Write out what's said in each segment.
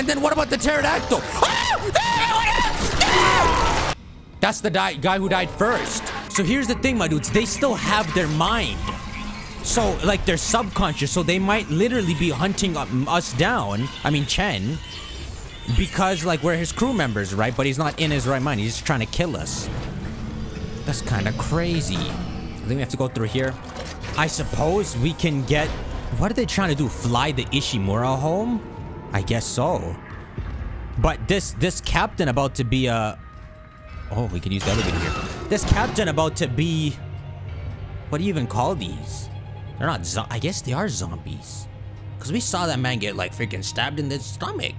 And then what about the pterodactyl? Ah! That's the guy who died first. So here's the thing, my dudes. They still have their mind. So, like, they're subconscious. So they might literally be hunting us down. I mean, Chen. Because, like, we're his crew members, right? But he's not in his right mind. He's just trying to kill us. That's kind of crazy. I think we have to go through here. I suppose we can get... What are they trying to do? Fly the Ishimura home? I guess so. But this this captain about to be a... Oh, we could use the elevator here. This captain about to be... What do you even call these? They're not I guess they are zombies. Because we saw that man get like freaking stabbed in the stomach.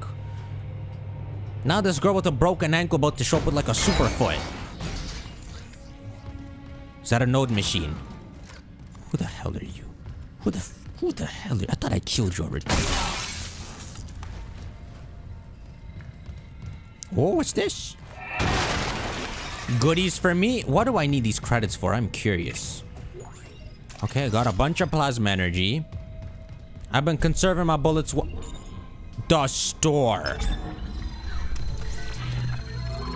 Now this girl with a broken ankle about to show up with like a super foot. Is that a node machine? Who the hell are you? Who the who the hell are you? I thought I killed you already. Oh, what's this? Goodies for me? What do I need these credits for? I'm curious. Okay, I got a bunch of plasma energy. I've been conserving my bullets. The store.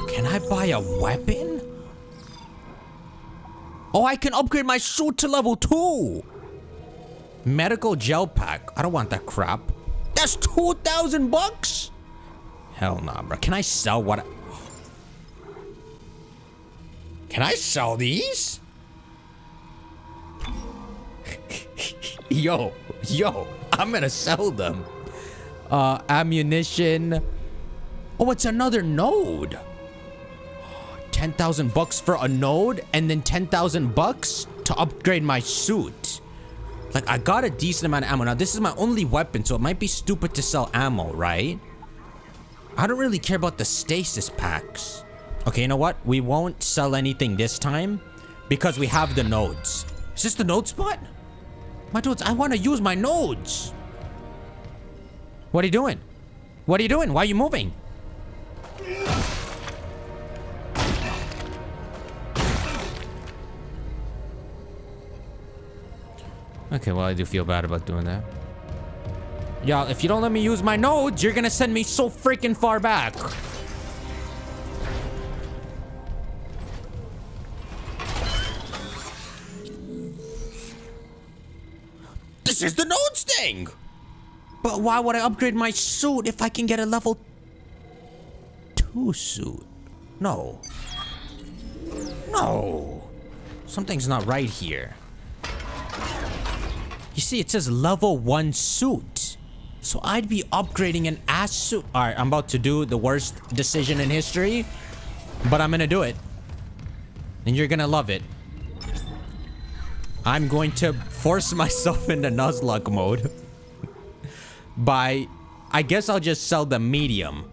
Can I buy a weapon? Oh, I can upgrade my suit to level 2. Medical gel pack. I don't want that crap. That's 2,000 bucks? Hell nah, bro. Can I sell what? Can I sell these? yo, yo, I'm gonna sell them. Uh, ammunition. Oh, it's another node. 10,000 bucks for a node and then 10,000 bucks to upgrade my suit. Like, I got a decent amount of ammo. Now, this is my only weapon, so it might be stupid to sell ammo, right? I don't really care about the stasis packs. Okay, you know what? We won't sell anything this time because we have the nodes. Is this the node spot? My nodes, I want to use my nodes. What are you doing? What are you doing? Why are you moving? Okay, well, I do feel bad about doing that. Y'all, if you don't let me use my nodes, you're gonna send me so freaking far back. This is the nodes thing! But why would I upgrade my suit if I can get a level 2 suit? No. No. Something's not right here. You see, it says level 1 suit. So I'd be upgrading an ass suit. Alright, I'm about to do the worst decision in history. But I'm gonna do it. And you're gonna love it. I'm going to force myself into Nuzlocke mode. by... I guess I'll just sell the medium.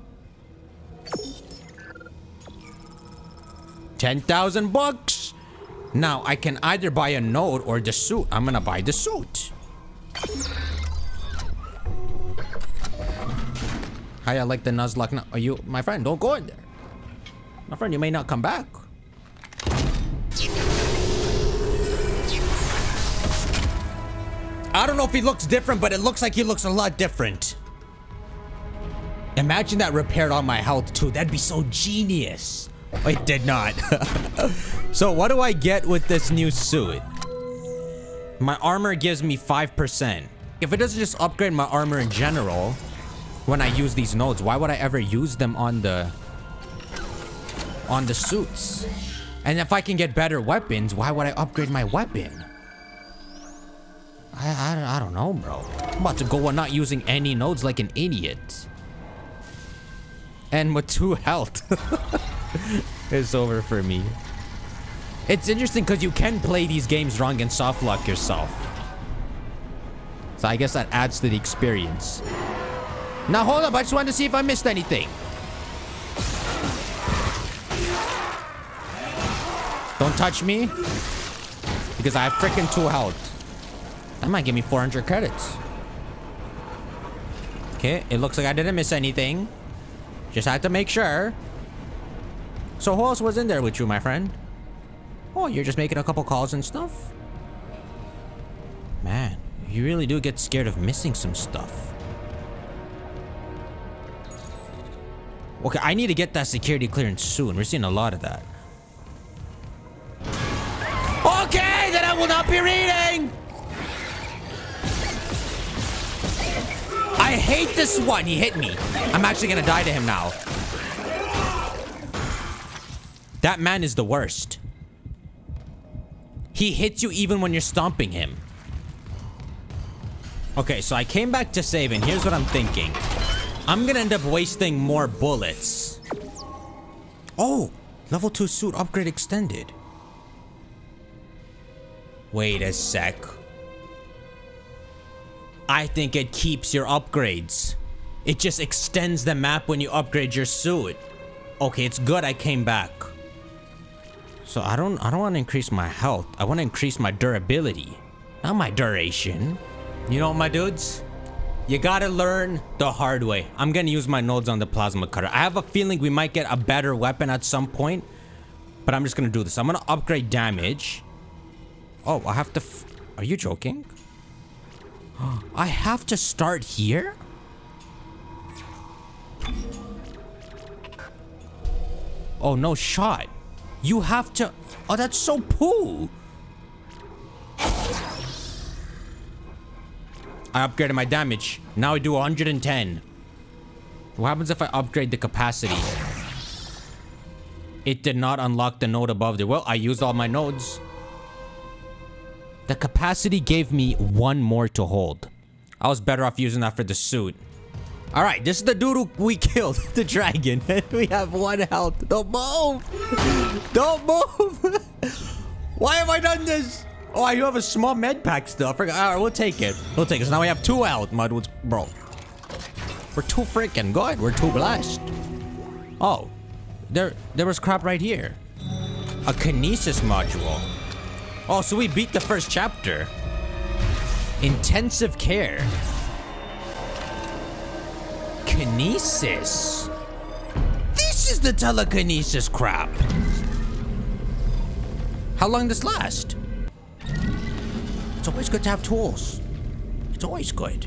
10,000 bucks! Now, I can either buy a node or the suit. I'm gonna buy the suit. Hi, I like the Nuzlocke. No, are you, my friend? Don't go in there. My friend, you may not come back. I don't know if he looks different, but it looks like he looks a lot different. Imagine that repaired all my health too. That'd be so genius. Oh, it did not. so what do I get with this new suit? My armor gives me 5%. If it doesn't just upgrade my armor in general, when I use these nodes. Why would I ever use them on the on the suits? And if I can get better weapons, why would I upgrade my weapon? I, I, I don't know, bro. I'm about to go on not using any nodes like an idiot. And with two health. it's over for me. It's interesting because you can play these games wrong and soft lock yourself. So I guess that adds to the experience. Now hold up, I just wanted to see if I missed anything. Don't touch me. Because I have freaking two health. That might give me 400 credits. Okay, it looks like I didn't miss anything. Just had to make sure. So who else was in there with you, my friend? Oh, you're just making a couple calls and stuff? Man, you really do get scared of missing some stuff. Okay, I need to get that security clearance soon. We're seeing a lot of that. Okay, then I will not be reading! I hate this one. He hit me. I'm actually gonna die to him now. That man is the worst. He hits you even when you're stomping him. Okay, so I came back to save, and here's what I'm thinking. I'm gonna end up wasting more bullets. Oh, level 2 suit upgrade extended. Wait a sec. I think it keeps your upgrades. It just extends the map when you upgrade your suit. Okay, it's good I came back. So I don't I don't want to increase my health. I want to increase my durability. Not my duration. You know what, my dudes? You gotta learn the hard way. I'm gonna use my nodes on the plasma cutter. I have a feeling we might get a better weapon at some point. But I'm just gonna do this. I'm gonna upgrade damage. Oh, I have to... Are you joking? I have to start here? Oh, no shot. You have to... Oh, that's so poo. I upgraded my damage. Now I do 110. What happens if I upgrade the capacity? It did not unlock the node above there. Well, I used all my nodes. The capacity gave me one more to hold. I was better off using that for the suit. All right, this is the dude who we killed, the dragon. we have one health. Don't move. Don't move. Why have I done this? Oh, I have a small med pack still. I forgot. All right, we'll take it. We'll take it. So now we have two out, dudes. Bro, we're too freaking good. We're too blessed. Oh, there, there was crap right here. A kinesis module. Oh, so we beat the first chapter. Intensive care. Kinesis. This is the telekinesis crap. How long does this last? It's always good to have tools. It's always good.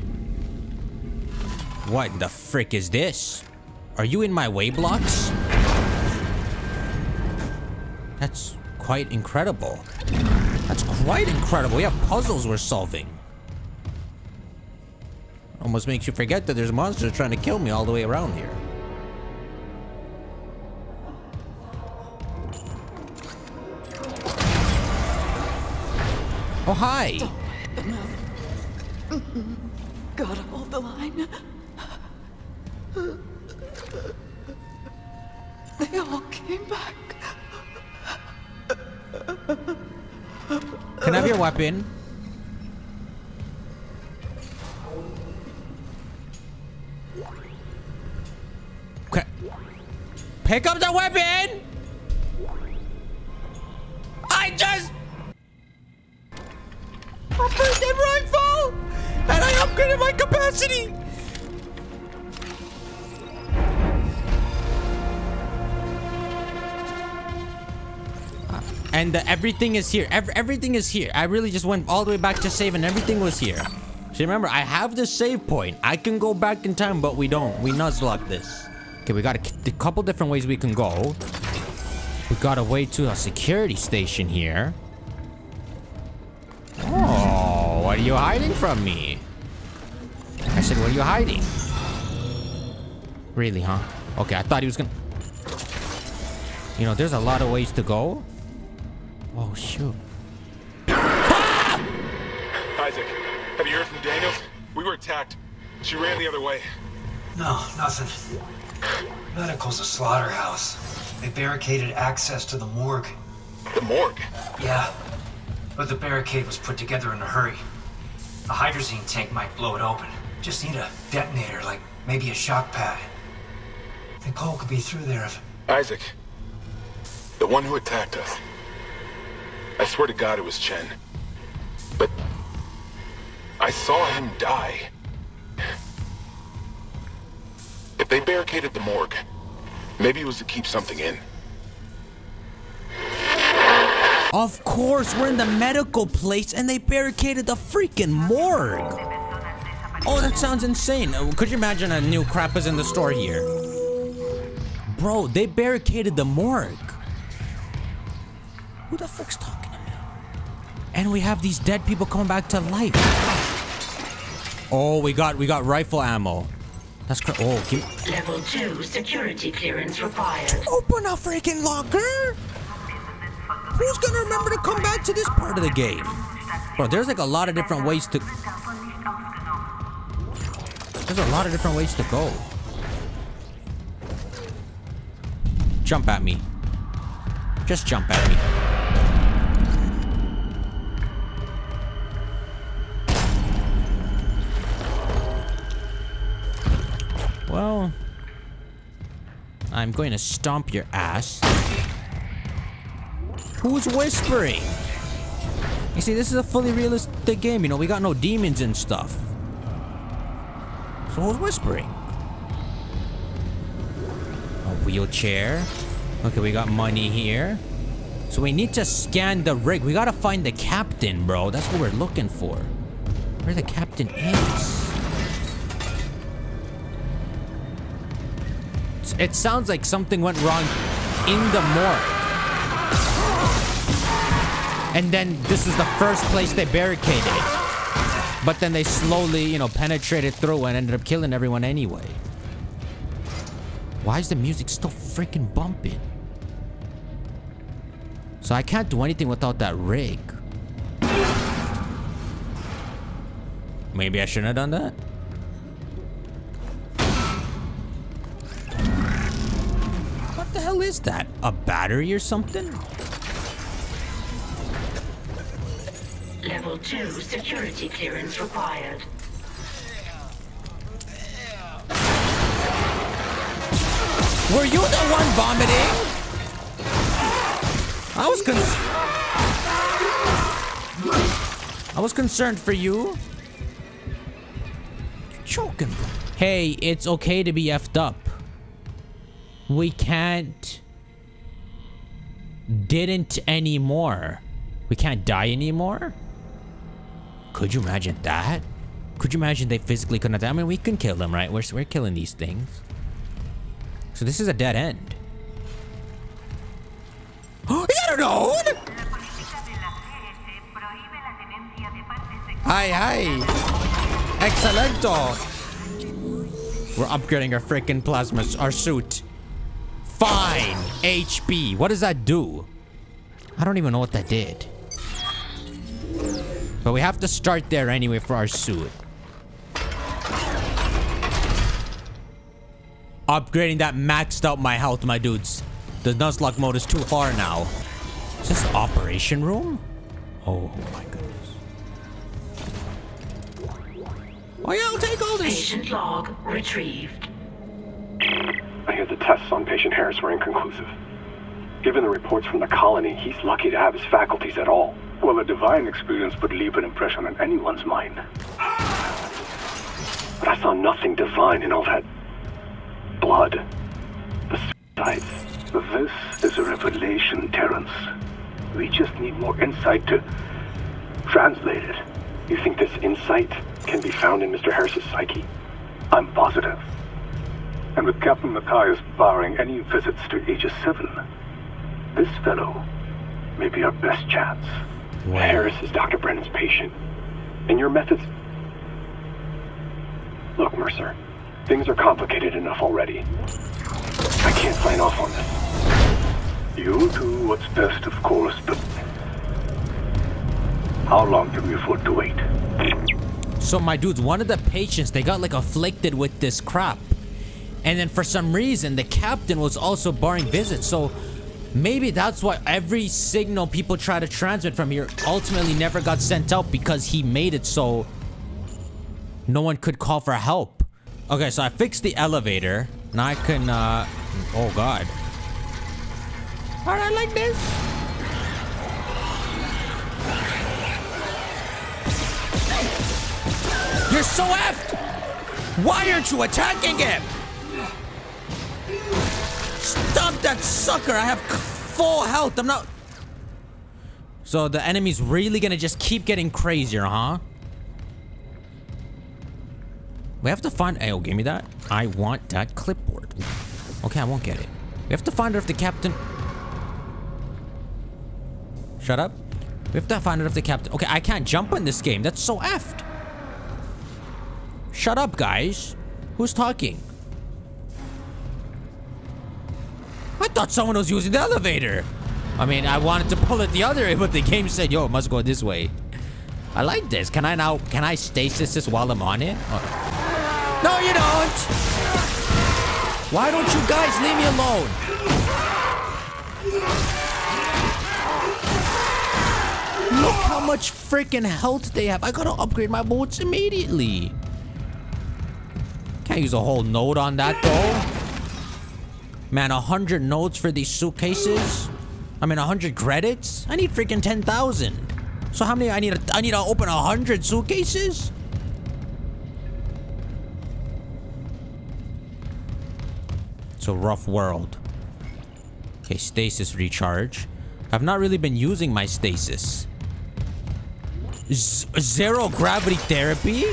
What the frick is this? Are you in my way blocks? That's quite incredible. That's quite incredible. We have puzzles we're solving. Almost makes you forget that there's monsters trying to kill me all the way around here. Oh, hi. Mm-hmm. Gotta hold the line. They all came back. Can I have your weapon? Okay. Pick up the weapon! I just... Upgraded rifle! And I upgraded my capacity! And uh, everything is here. Ev everything is here. I really just went all the way back to save and everything was here. So remember, I have the save point. I can go back in time, but we don't. We nuzlocke this. Okay, we got a, a couple different ways we can go. We got a way to a security station here. What are you hiding from me? I said, what are you hiding? Really, huh? Okay, I thought he was gonna... You know, there's a lot of ways to go. Oh, shoot. Ah! Isaac, have you heard from Daniels? We were attacked. She ran the other way. No, nothing. Medical's a slaughterhouse. They barricaded access to the morgue. The morgue? Yeah, but the barricade was put together in a hurry. A hydrazine tank might blow it open. Just need a detonator, like maybe a shock pad. think Cole could be through there if... Isaac. The one who attacked us. I swear to God it was Chen. But... I saw him die. If they barricaded the morgue, maybe it was to keep something in. Of course, we're in the medical place and they barricaded the freaking morgue. Oh, that sounds insane. Uh, Could you imagine a new crap is in the store here? Bro, they barricaded the morgue. Who the fuck's talking to me? And we have these dead people coming back to life. Oh, we got we got rifle ammo. That's cr- oh, give, Level 2 security clearance required. open a freaking locker. Who's gonna remember to come back to this part of the game? Bro, there's like a lot of different ways to. There's a lot of different ways to go. Jump at me. Just jump at me. Well, I'm going to stomp your ass. Who's whispering? You see, this is a fully realistic game. You know, we got no demons and stuff. So who's whispering? A wheelchair. Okay, we got money here. So we need to scan the rig. We gotta find the captain, bro. That's what we're looking for. Where the captain is. It sounds like something went wrong in the morgue. And then this is the first place they barricaded it. But then they slowly, you know, penetrated through and ended up killing everyone anyway. Why is the music still freaking bumping? So I can't do anything without that rig. Maybe I shouldn't have done that? What the hell is that? A battery or something? Level 2 security clearance required. Were you the one vomiting? I was con- I was concerned for you. You're choking. Hey, it's okay to be effed up. We can't didn't anymore. We can't die anymore? Could you imagine that? Could you imagine they physically couldn't? I mean, we can kill them, right? We're, we're killing these things. So this is a dead end. Got a node? Hi, hi. Excelento. We're upgrading our freaking plasmas, our suit. Fine. HP. What does that do? I don't even know what that did. But we have to start there anyway for our suit. Upgrading that maxed out my health, my dudes. The Nuzlocke mode is too far now. Is this operation room? Oh my goodness. Oh yeah, I'll take all this. Patient log retrieved. I hear the tests on patient Harris were inconclusive. Given the reports from the colony, he's lucky to have his faculties at all. Well, a divine experience would leave an impression on anyone's mind. But I saw nothing divine in all that blood. The. This is a revelation, Terence. We just need more insight to translate it. You think this insight can be found in Mr. Harris's psyche? I'm positive. And with Captain Mathius barring any visits to Aegis 7, this fellow may be our best chance. Harris is Dr. Brennan's patient. And your methods... Look, Mercer. Things are complicated enough already. I can't sign off on this. You do what's best, of course, but... How long can we afford to wait? So my dudes, one of the patients, they got like afflicted with this crap. And then for some reason, the captain was also barring visits. So maybe that's why every signal people try to transmit from here ultimately never got sent out because he made it so no one could call for help. Okay, so I fixed the elevator. Now I can, uh, oh God. Right, I like this. You're so effed! Why aren't you attacking him? Stop that sucker! I have full health. I'm not. So the enemy's really gonna just keep getting crazier, huh? We have to find. Oh, give me that. I want that clipboard. Okay, I won't get it. We have to find out if the captain... Shut up. We have to find out if the captain... Okay, I can't jump in this game. That's so effed. Shut up, guys. Who's talking? I thought someone was using the elevator. I mean, I wanted to pull it the other way, but the game said, yo, it must go this way. I like this. Can I now... Can I stasis this while I'm on it? Oh. No, you don't! Why don't you guys leave me alone? Look how much freaking health they have. I gotta upgrade my boots immediately. Can't use a whole note on that though. Man, a hundred notes for these suitcases? I mean, a hundred credits? I need freaking 10,000. So how many I need? To, I need to open a hundred suitcases? It's a rough world. Okay, stasis recharge. I've not really been using my stasis. Z zero gravity therapy?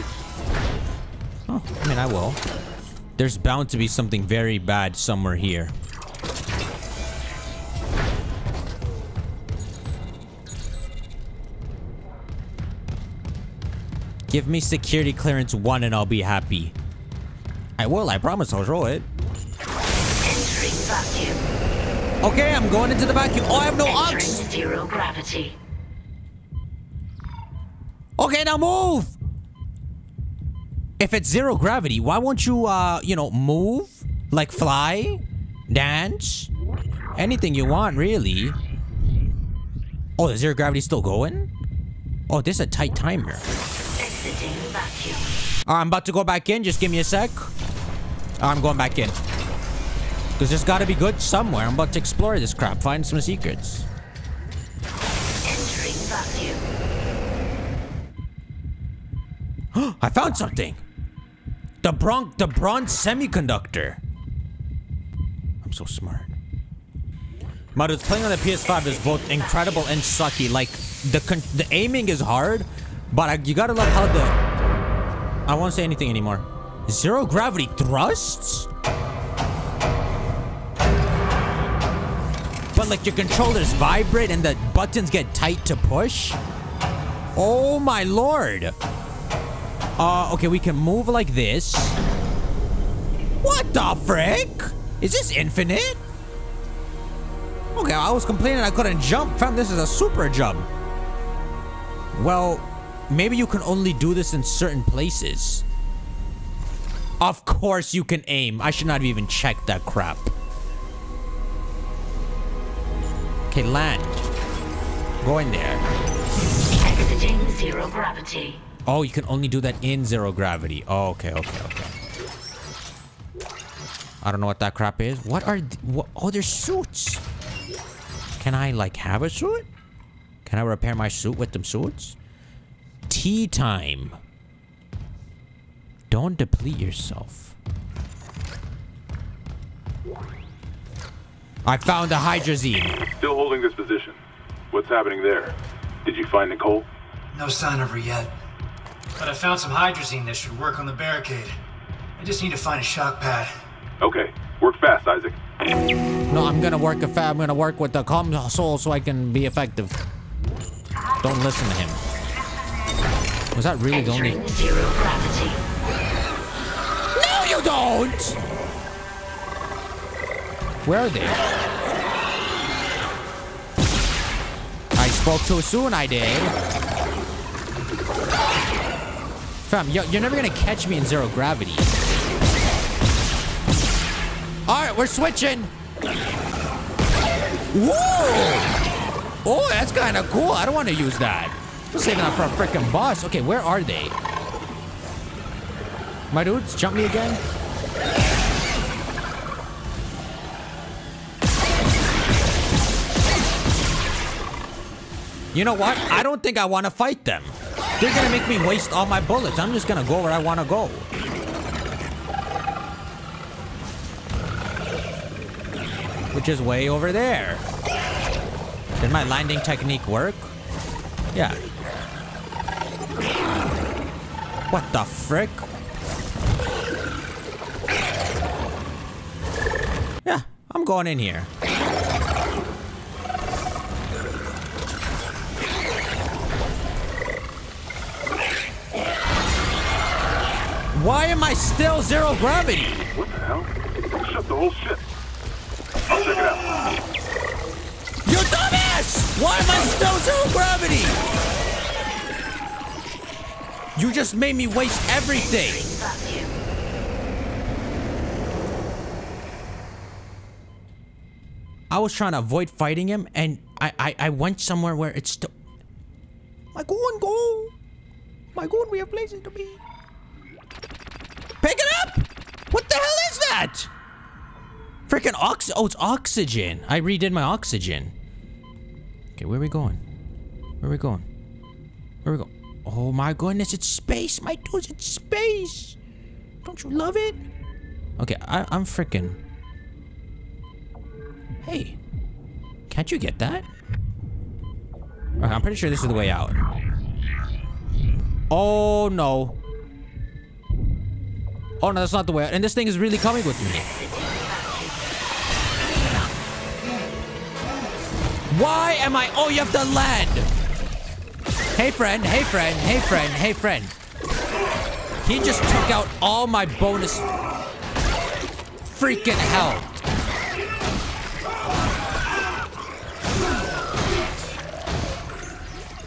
Oh, I mean, I will. There's bound to be something very bad somewhere here. Give me security clearance one and I'll be happy. I will, I promise I'll show it. Entering vacuum. Okay, I'm going into the vacuum. Oh, I have no Entering ox. zero gravity. Okay, now move. If it's zero gravity, why won't you, uh, you know, move? Like fly? Dance? Anything you want, really. Oh, the zero gravity still going? Oh, this is a tight timer. Uh, I'm about to go back in. Just give me a sec. I'm going back in. Because there's got to be good somewhere. I'm about to explore this crap. Find some secrets. Entering vacuum. I found something. The bron the bronze semiconductor. I'm so smart. My playing on the PS5 is both incredible and sucky. Like the con the aiming is hard, but I, you gotta love how the. I won't say anything anymore. Zero gravity thrusts. But like your controllers vibrate and the buttons get tight to push. Oh my lord. Uh, okay, we can move like this. What the frick? Is this infinite? Okay, I was complaining I couldn't jump. Fam, this is a super jump. Well, maybe you can only do this in certain places. Of course you can aim. I should not have even checked that crap. Okay, land. Go in there. Exiting zero gravity. Oh, you can only do that in zero gravity. Oh, okay, okay, okay. I don't know what that crap is. What are... Th what? Oh, there's suits. Can I, like, have a suit? Can I repair my suit with them suits? Tea time. Don't deplete yourself. I found the hydrazine. Still holding this position. What's happening there? Did you find Nicole? No sign of her yet. But I found some hydrazine that should work on the barricade. I just need to find a shock pad. Okay. Work fast, Isaac. No, I'm gonna work if I'm gonna work with the calm soul so I can be effective. Don't listen to him. Was that really the only? Entering zero gravity. No, you don't. Where are they? I spoke too soon. I did. Fam, yo, you're never gonna catch me in zero gravity. All right, we're switching. Whoa! Oh, that's kind of cool. I don't want to use that. I'm saving that for a freaking boss. Okay, where are they? My dudes, jump me again. You know what? I don't think I want to fight them. They're gonna make me waste all my bullets. I'm just gonna go where I want to go. Which is way over there. Did my landing technique work? Yeah. What the frick? Yeah, I'm going in here. Why am I still zero gravity? What the hell? Shut the whole ship. I'll check it out. You dumbass! Why am I still zero gravity? You just made me waste everything. I was trying to avoid fighting him, and I I, I went somewhere where it's still. My goon, go! My goon, we have places to be. Pick it up! What the hell is that? Freaking ox. Oh, it's oxygen. I redid my oxygen. Okay, where are we going? Where are we going? Where are we going? Oh my goodness, it's space, my dudes, it's space. Don't you love it? Okay, I, I'm freaking. Hey, can't you get that? Okay, I'm pretty sure this is the way out. Oh no. Oh no, that's not the way. And this thing is really coming with me. Why am I? Oh, you have to land. Hey friend, hey friend, hey friend, hey friend. He just took out all my bonus freaking hell.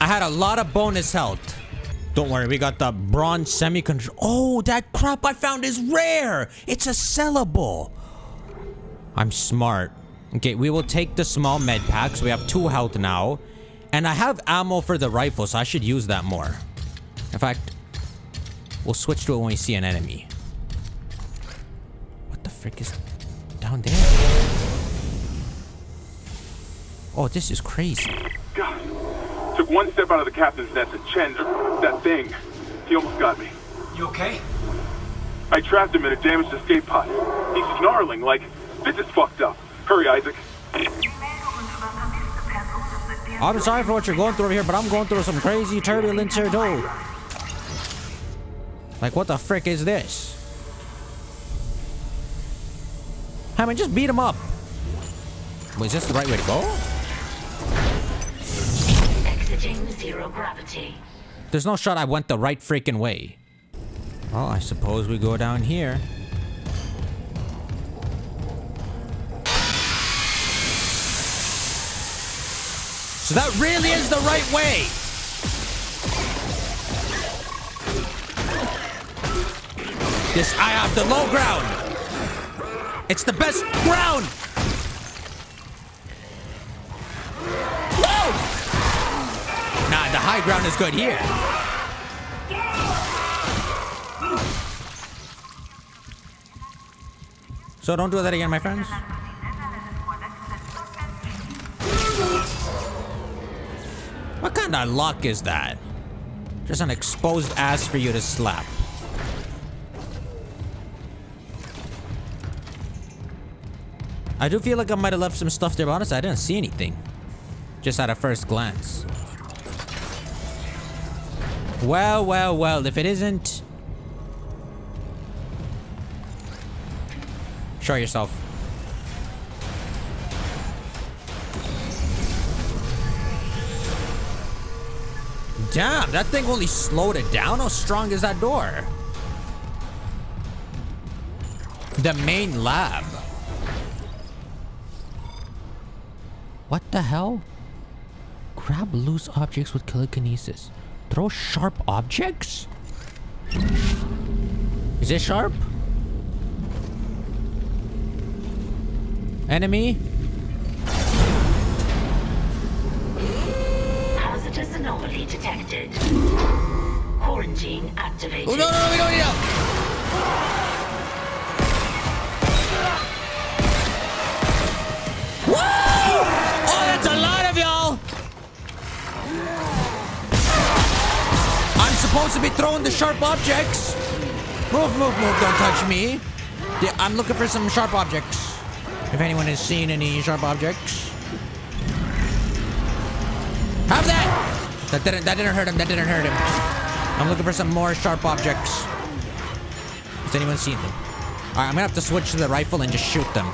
I had a lot of bonus health. Don't worry, we got the bronze semi-control. Oh, that crap I found is rare. It's a sellable. I'm smart. Okay, we will take the small med packs. We have two health now. And I have ammo for the rifle, so I should use that more. In fact, we'll switch to it when we see an enemy. What the frick is down there? Oh, this is crazy. God. Took one step out of the captain's nest and Chen, that thing, he almost got me. You okay? I trapped him in a damaged escape pod. He's snarling like, this is fucked up. Hurry, Isaac. I'm sorry for what you're going through over here, but I'm going through some crazy turbulence here too. Like, what the frick is this? I mean, just beat him up. Wait, is this the right way to go? Exiting zero gravity. There's no shot I went the right freaking way. Well, I suppose we go down here. So that really is the right way. This I have the low ground. It's the best ground. Whoa! Nah, the high ground is good here. So don't do that again, my friends. What kind of luck is that? Just an exposed ass for you to slap. I do feel like I might have left some stuff there, but honestly, I didn't see anything. Just at a first glance. Well, well, well, if it isn't... Show yourself. Damn, that thing only slowed it down? How strong is that door? The main lab. What the hell? Grab loose objects with telekinesis. Throw sharp objects? Is it sharp? Enemy? Hazardous anomaly detected. Quarantine activated. Oh, no, no, no, we don't need help. Supposed to be throwing the sharp objects. Move, move, move. Don't touch me. I'm looking for some sharp objects. If anyone has seen any sharp objects. Have that! That didn't that didn't hurt him, that didn't hurt him. I'm looking for some more sharp objects. Has anyone seen them? Alright, I'm gonna have to switch to the rifle and just shoot them.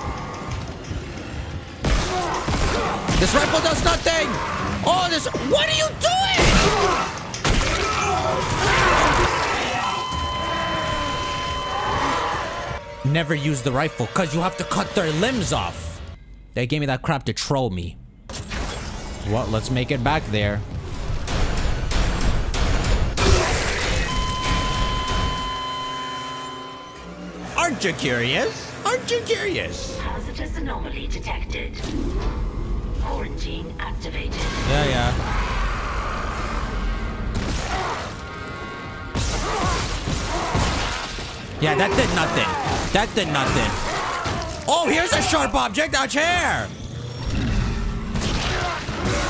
This rifle does nothing! Oh, this... What are you doing? Never use the rifle, because you have to cut their limbs off. They gave me that crap to troll me. Well, let's make it back there. Aren't you curious? Aren't you curious? Hazardous anomaly detected. Quarantine activated. Yeah, yeah. Yeah, that did nothing. That did nothing. Oh, here's a sharp object, a chair.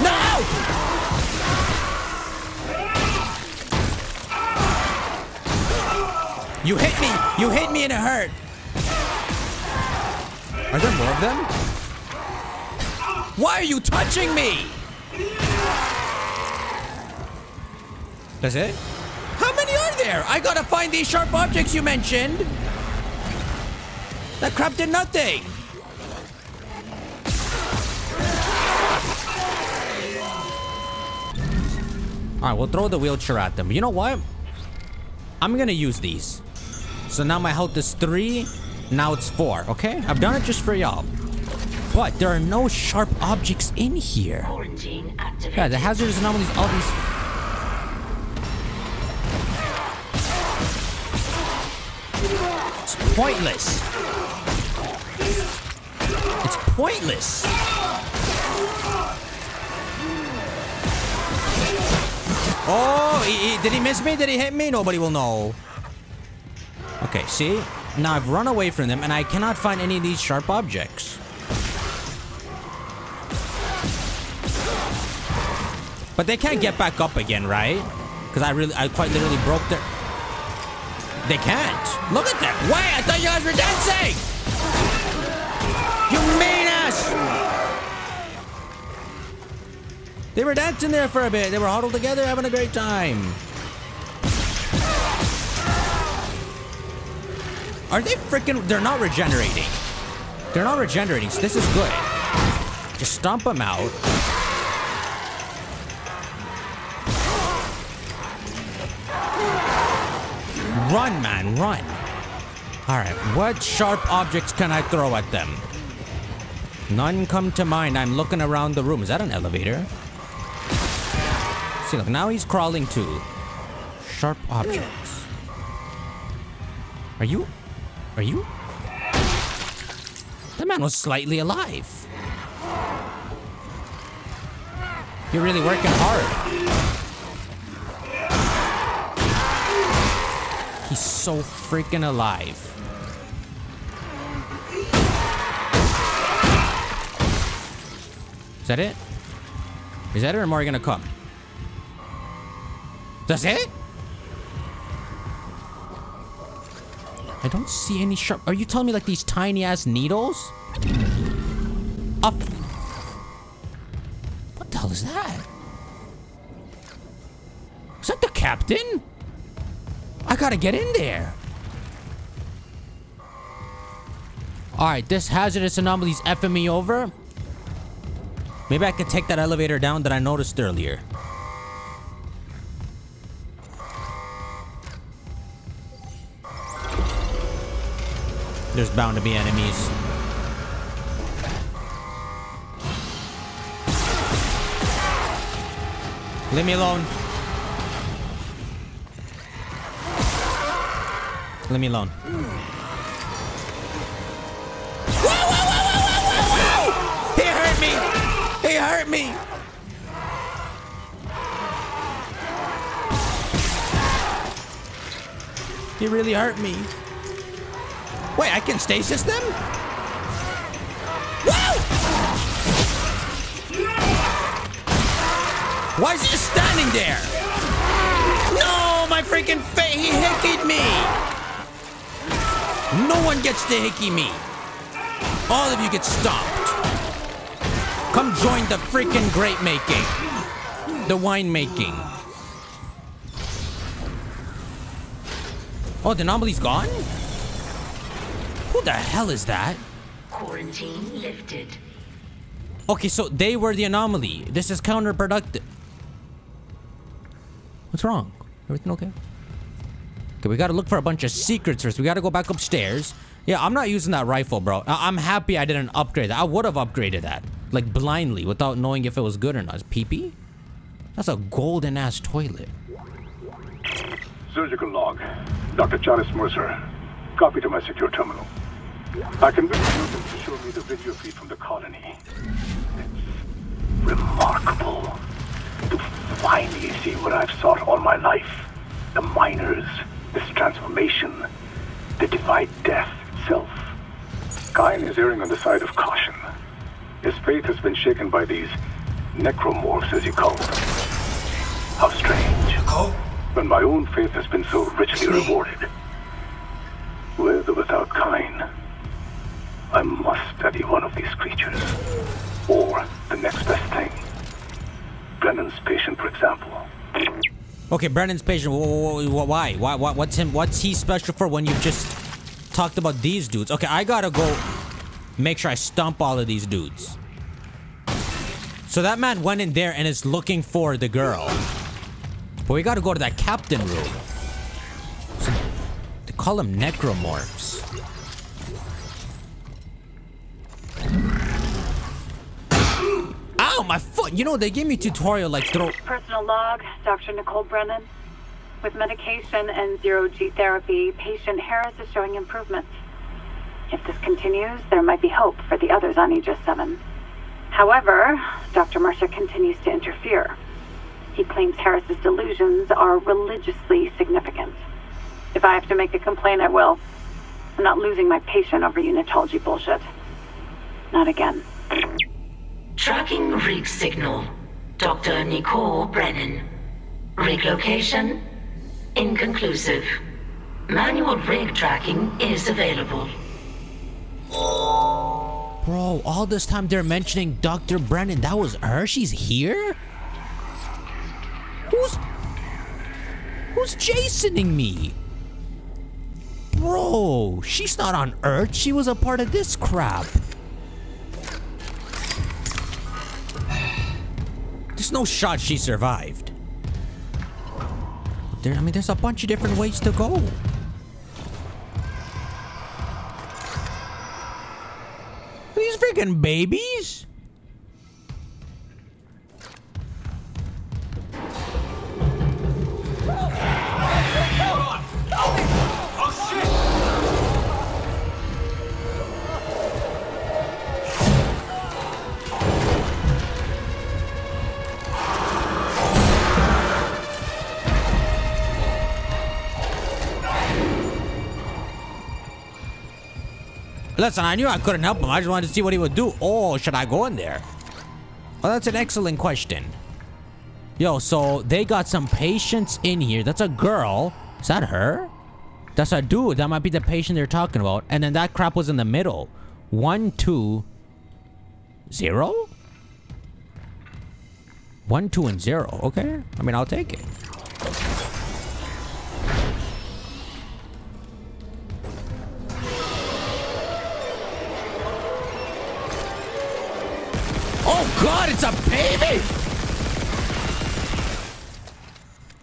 No! You hit me! You hit me and it hurt! Are there more of them? Why are you touching me? That's it? How many are there? I gotta find these sharp objects you mentioned. That crap did nothing. All right, we'll throw the wheelchair at them. You know what? I'm gonna use these. So now my health is three. Now it's four, okay? I've done it just for y'all. But there are no sharp objects in here. Yeah, the hazardous anomalies, all these... It's pointless. It's pointless. Oh, he, he- did he miss me? Did he hit me? Nobody will know. Okay, see? Now I've run away from them and I cannot find any of these sharp objects. But they can't get back up again, right? Because I really, I quite literally broke their... They can't. Look at them. Wait, I thought you guys were dancing! You mean ass! They were dancing there for a bit. They were huddled together having a great time. Are they freaking... They're not regenerating. They're not regenerating, so this is good. Just stomp them out. Run, man, run. All right, what sharp objects can I throw at them? None come to mind. I'm looking around the room. Is that an elevator? See, look, now he's crawling too. Sharp objects. Are you? Are you? That man was slightly alive. You're really working hard. He's so freaking alive. Is that it? Is that it or more gonna come? That's it? I don't see any sharp. Are you telling me like these tiny ass needles? Up. What the hell is that? Is that the captain? I gotta get in there. Alright, this hazardous anomaly's effing me over. Maybe I could take that elevator down that I noticed earlier. There's bound to be enemies. Leave me alone. Leave me alone. Whoa, whoa, whoa! He hurt me! He hurt me! He really hurt me. Wait, I can stasis them? Why is he standing there? No, my freaking face! He hickied me! No one gets to hickey me. All of you get stomped. Come join the freaking grape making. The wine making. Oh, the anomaly's gone? Who the hell is that? Quarantine lifted. Okay, so they were the anomaly. This is counterproductive. What's wrong? Everything okay? Okay, we gotta look for a bunch of secrets first. We gotta go back upstairs. Yeah, I'm not using that rifle, bro. I I'm happy I didn't upgrade that. I would have upgraded that. Like, blindly, without knowing if it was good or not. Pee-pee? That's a golden-ass toilet. Surgical log. Dr. Janice Mercer. Copy to my secure terminal. I convinced you to show me the video feed from the colony. It's remarkable to finally see what I've sought all my life. The miners, this transformation, the divide death itself. Kyne is erring on the side of caution. His faith has been shaken by these necromorphs, as you call them. How strange. Nicole? When my own faith has been so richly rewarded. With or without Kyne, I must study one of these creatures. Or the next best thing. Brennan's patient, for example. Okay, Brennan's patient. wh- wh- wh- Why? Why? What's him? What's he special for when you've just talked about these dudes? Okay, I gotta go make sure I stomp all of these dudes. So that man went in there and is looking for the girl. But we gotta go to that captain room. So, they call them necromorphs. Ow, my foot! You know, they gave me tutorial like throw... Personal log, Dr. Nicole Brennan. With medication and zero G therapy, patient Harris is showing improvements. If this continues, there might be hope for the others on Aegis 7. However, Dr. Mercer continues to interfere. He claims Harris's delusions are religiously significant. If I have to make a complaint, I will. I'm not losing my patient over unitology bullshit. Not again. Tracking rig signal. Dr. Nicole Brennan. Rig location? Inconclusive. Manual rig tracking is available. Bro, all this time they're mentioning Dr. Brennan. That was her? She's here? Who's... Who's chastening me? Bro, she's not on Earth. She was a part of this crap. There's no shot she survived. There, I mean, there's a bunch of different ways to go. These freaking babies? Listen, I knew I couldn't help him. I just wanted to see what he would do. Oh, should I go in there? Well, that's an excellent question. Yo, so they got some patients in here. That's a girl. Is that her? That's a dude. That might be the patient they're talking about. And then that crap was in the middle. One, two, zero? One, two, and zero. Okay. I mean, I'll take it.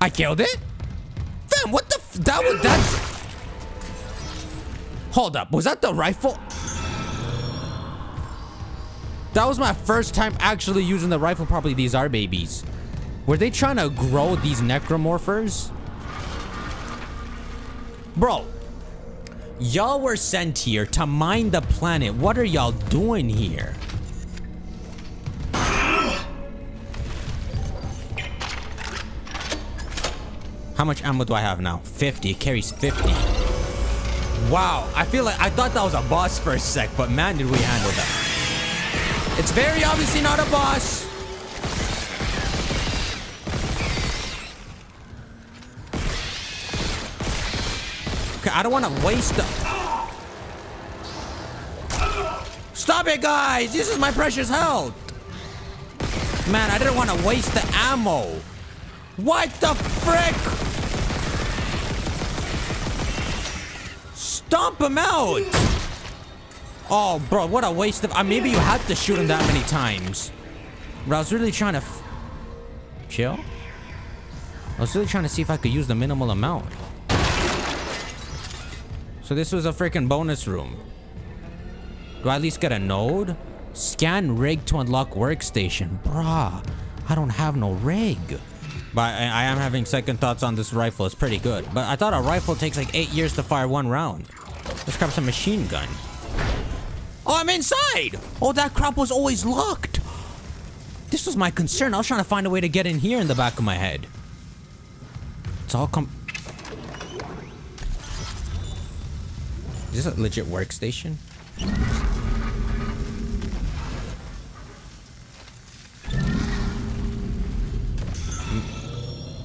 I killed it? Damn, what the f- that was that's Hold up, was that the rifle? That was my first time actually using the rifle properly. These are babies. Were they trying to grow these necromorphers? Bro, y'all were sent here to mine the planet. What are y'all doing here? How much ammo do I have now? 50. It carries 50. Wow. I feel like I thought that was a boss for a sec, but man, did we handle that. It's very obviously not a boss. Okay, I don't want to waste the... Stop it, guys! This is my precious health! Man, I didn't want to waste the ammo. What the frick? Stomp him out! Oh, bro, what a waste of... Uh, maybe you had to shoot him that many times. Bro, I was really trying to... Chill? I was really trying to see if I could use the minimal amount. So this was a freaking bonus room. Do I at least get a node? Scan rig to unlock workstation. Bruh, I don't have no rig. But I, I, am having second thoughts on this rifle. It's pretty good. But I thought a rifle takes like eight years to fire one round. Let's grab some machine gun. Oh, I'm inside! Oh, that crap was always locked. This was my concern. I was trying to find a way to get in here in the back of my head. It's all come... Is this a legit workstation?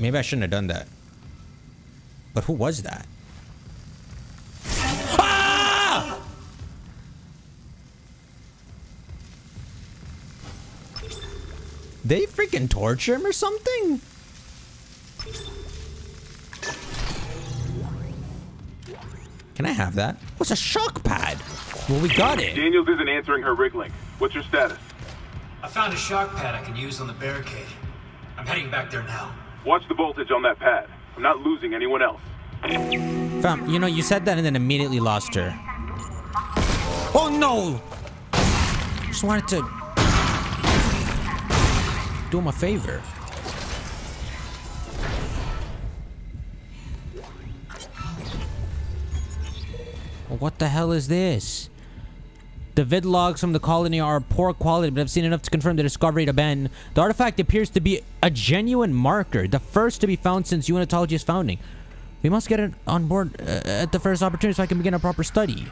Maybe I shouldn't have done that. But who was that? Ah! They freaking torture him or something? Can I have that? What's a shock pad? Well, we got it. Daniels isn't answering her rig link. What's your status? I found a shock pad I can use on the barricade. I'm heading back there now. Watch the voltage on that pad. I'm not losing anyone else. Fam, you know, you said that and then immediately lost her. Oh no! Just wanted to do him a favor. What the hell is this? The vid logs from the colony are poor quality, but I've seen enough to confirm the discovery to Ben. The artifact appears to be a genuine marker, the first to be found since unitology's founding. We must get it on board uh, at the first opportunity so I can begin a proper study.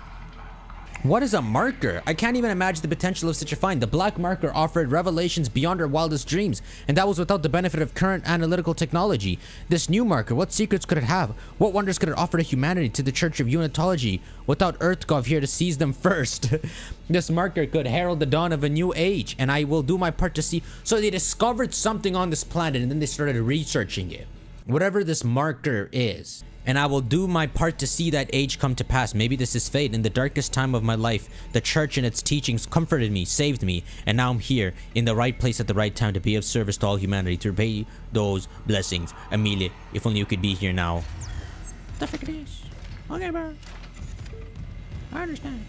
What is a marker? I can't even imagine the potential of such a find. The black marker offered revelations beyond our wildest dreams, and that was without the benefit of current analytical technology. This new marker, what secrets could it have? What wonders could it offer to humanity, to the Church of Unitology, without EarthGov here to seize them first? this marker could herald the dawn of a new age, and I will do my part to see. So they discovered something on this planet, and then they started researching it. Whatever this marker is, and I will do my part to see that age come to pass. Maybe this is fate. In the darkest time of my life, the church and its teachings comforted me, saved me, and now I'm here in the right place at the right time to be of service to all humanity, to repay those blessings. Amelia, if only you could be here now. What the frick it is? Okay, bro. I understand.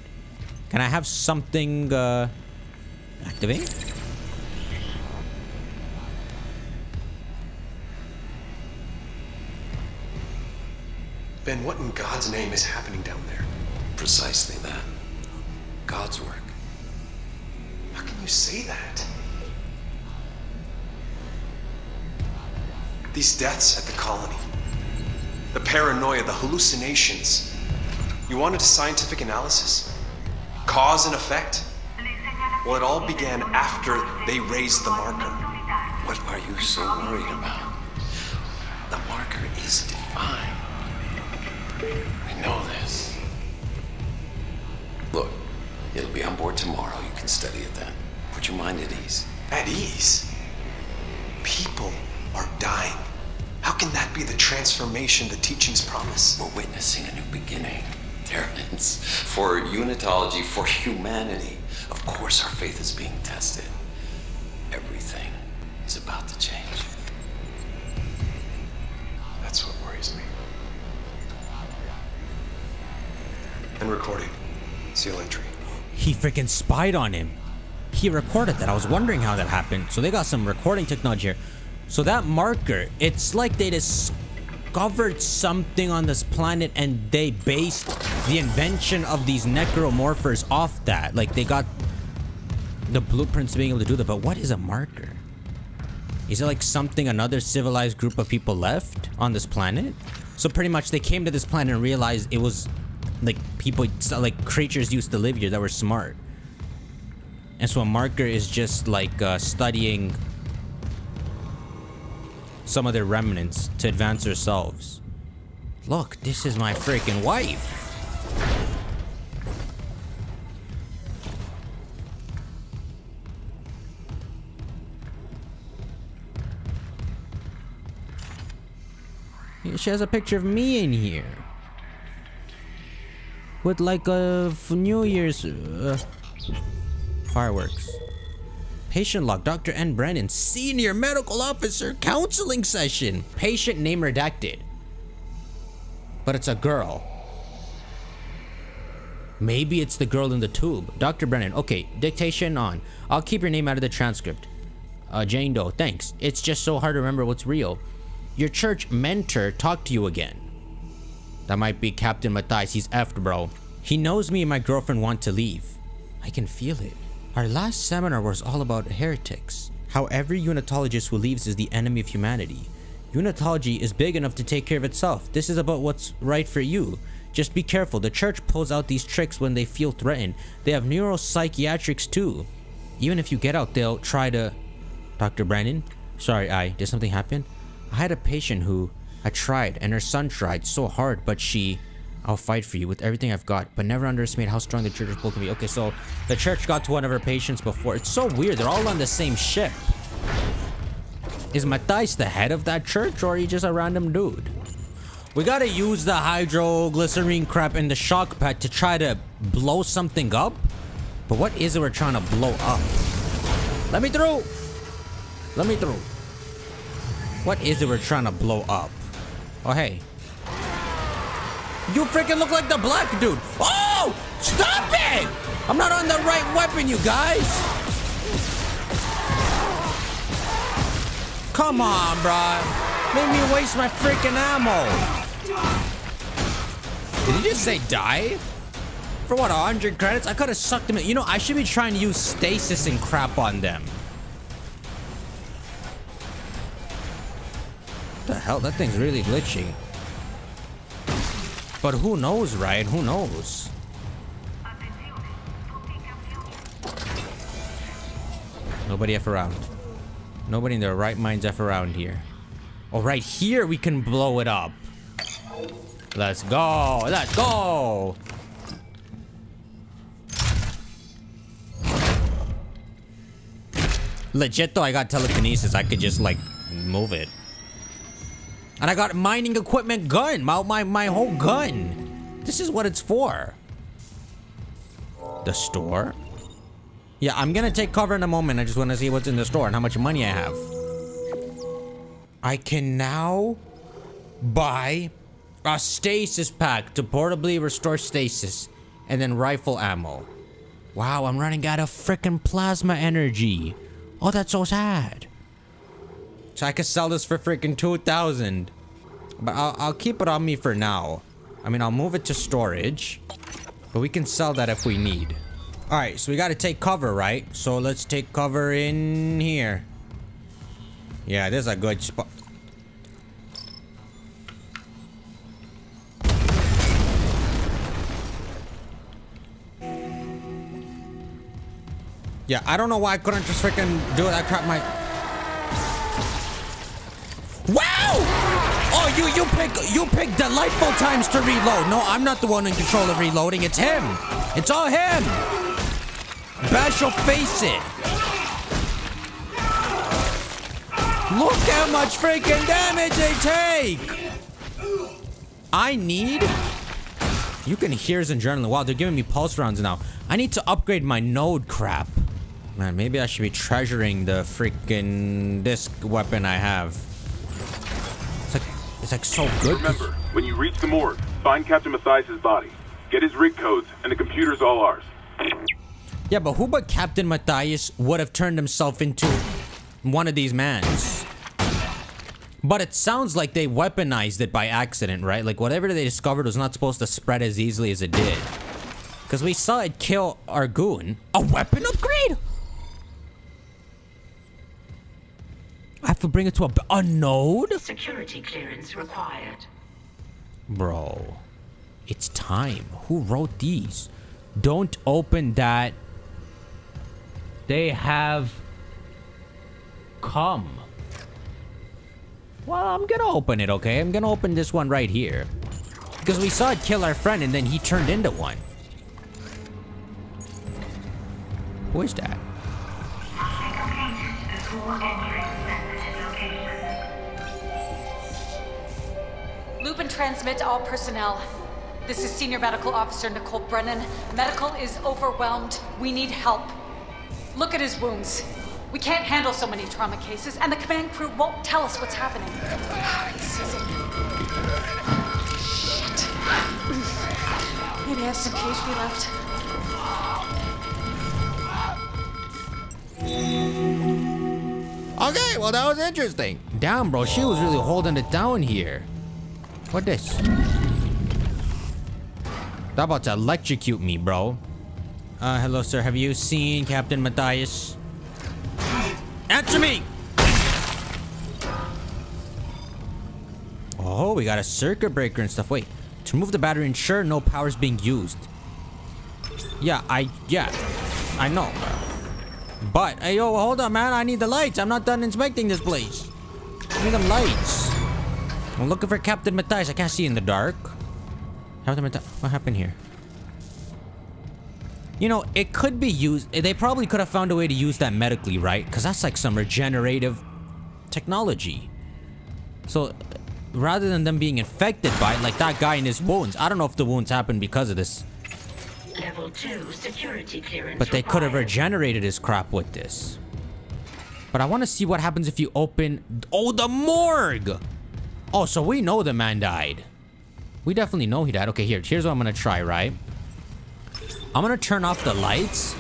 Can I have something, uh, activate? Ben, what in God's name is happening down there? Precisely that. God's work. How can you say that? These deaths at the colony, the paranoia, the hallucinations. You wanted a scientific analysis? Cause and effect? Well, it all began after they raised the marker. What are you so worried about? It'll be on board tomorrow. You can study it then. Put your mind at ease. At ease? People are dying. How can that be the transformation the teachings promise? We're witnessing a new beginning. Terrence, for unitology, for humanity. Of course, our faith is being tested. Everything is about to change. That's what worries me. And recording. Seal entry. He freaking spied on him. He recorded that. I was wondering how that happened. So they got some recording technology here. So that marker, it's like they discovered something on this planet and they based the invention of these necromorphers off that. Like they got the blueprints being able to do that. But what is a marker? Is it like something another civilized group of people left on this planet? So pretty much they came to this planet and realized it was like people, like creatures used to live here that were smart. And so a marker is just like uh, studying some of their remnants to advance ourselves Look, this is my freaking wife. She has a picture of me in here. With like a f- New Year's uh, fireworks. Patient log, Dr. N. Brennan, senior medical officer, counseling session. Patient name redacted. But it's a girl. Maybe it's the girl in the tube. Dr. Brennan, okay, dictation on. I'll keep your name out of the transcript. Uh, Jane Doe, thanks. It's just so hard to remember what's real. Your church mentor talked to you again. That might be Captain Mathius. He's effed, bro. He knows me and my girlfriend want to leave. I can feel it. Our last seminar was all about heretics. How every unitologist who leaves is the enemy of humanity. Unitology is big enough to take care of itself. This is about what's right for you. Just be careful. The church pulls out these tricks when they feel threatened. They have neuropsychiatrics too. Even if you get out, they'll try to... Dr. Brandon? Sorry, I... Did something happen? I had a patient who... I tried, and her son tried so hard, but she... I'll fight for you with everything I've got, but never underestimate how strong the church pull can be. Okay, so the church got to one of her patients before. It's so weird. They're all on the same ship. Is Mathius the head of that church, or are he just a random dude? We gotta use the hydroglycerine crap in the shock pad to try to blow something up? But what is it we're trying to blow up? Let me through! Let me through. What is it we're trying to blow up? Oh, hey. You freaking look like the black dude. Oh! Stop it! I'm not on the right weapon, you guys. Come on, bro. Made me waste my freaking ammo. Did he just say die? For what, 100 credits? I could have sucked him in. You know, I should be trying to use stasis and crap on them. The hell? That thing's really glitchy. But who knows, right? Who knows? Nobody F around. Nobody in their right minds F around here. Oh, right here we can blow it up. Let's go. Let's go. Legit though, I got telekinesis. I could just like move it. And I got mining equipment gun. My, my, my whole gun. This is what it's for. The store? Yeah, I'm gonna take cover in a moment. I just want to see what's in the store and how much money I have. I can now buy a stasis pack to portably restore stasis and then rifle ammo. Wow, I'm running out of freaking plasma energy. Oh, that's so sad. So I could sell this for freaking 2,000. But I'll, I'll keep it on me for now. I mean, I'll move it to storage. But we can sell that if we need. Alright, so we gotta take cover, right? So let's take cover in here. Yeah, this is a good spot. Yeah, I don't know why I couldn't just freaking do it. I cracked my... Wow! Oh, you you pick you pick delightful times to reload. No, I'm not the one in control of reloading. It's him. It's all him. Bash face it. Look how much freaking damage they take. I need. You can hear in journaling. Wow, they're giving me pulse rounds now. I need to upgrade my node crap. Man, maybe I should be treasuring the freaking disc weapon I have. It's like, so good. Remember, when you reach the morgue, find Captain Mathius' body. Get his rig codes, and the computer's all ours. Yeah, but who but Captain Mathius would have turned himself into one of these mans? But it sounds like they weaponized it by accident, right? Like whatever they discovered was not supposed to spread as easily as it did. Because we saw it kill our goon. A weapon upgrade? To bring it to a, a node? Security clearance required. Bro, it's time. Who wrote these? Don't open that. They have come. Well, I'm gonna open it, okay? I'm gonna open this one right here. Because we saw it kill our friend and then he turned into one. Who is that? Loop and transmit all personnel. This is Senior Medical Officer Nicole Brennan. Medical is overwhelmed. We need help. Look at his wounds. We can't handle so many trauma cases, and the command crew won't tell us what's happening. Shit. Maybe I have some PHP left. Okay, well that was interesting. Damn, bro, she was really holding it down here. What this? That about to electrocute me, bro. Uh, hello, sir. Have you seen Captain Mathius? Answer me! Oh, we got a circuit breaker and stuff. Wait, to remove the battery, ensure no power is being used. Yeah, I, yeah, I know. But, hey, yo, hold on, man. I need the lights. I'm not done inspecting this place. I need them lights. I'm looking for Captain Mathius. I can't see in the dark. Captain Mathius. What happened here? You know, it could be used. They probably could have found a way to use that medically, right? Because that's like some regenerative technology. So, rather than them being infected by it, like that guy in his wounds. I don't know if the wounds happened because of this. Level 2 security clearance But they could have regenerated his crap with this. But I want to see what happens if you open... Oh, the morgue! Oh, so we know the man died. We definitely know he died. Okay, here. Here's what I'm going to try, right? I'm going to turn off the lights.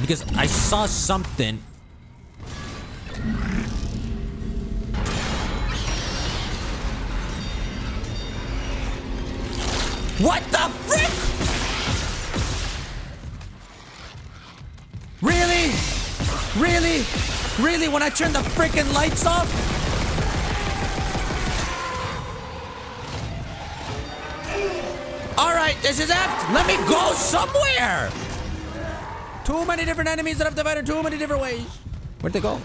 Because I saw something... What the frick? Really? Really? Really? When I turn the freaking lights off? This is it. Let me go somewhere. Too many different enemies that have divided too many different ways. Where'd they go?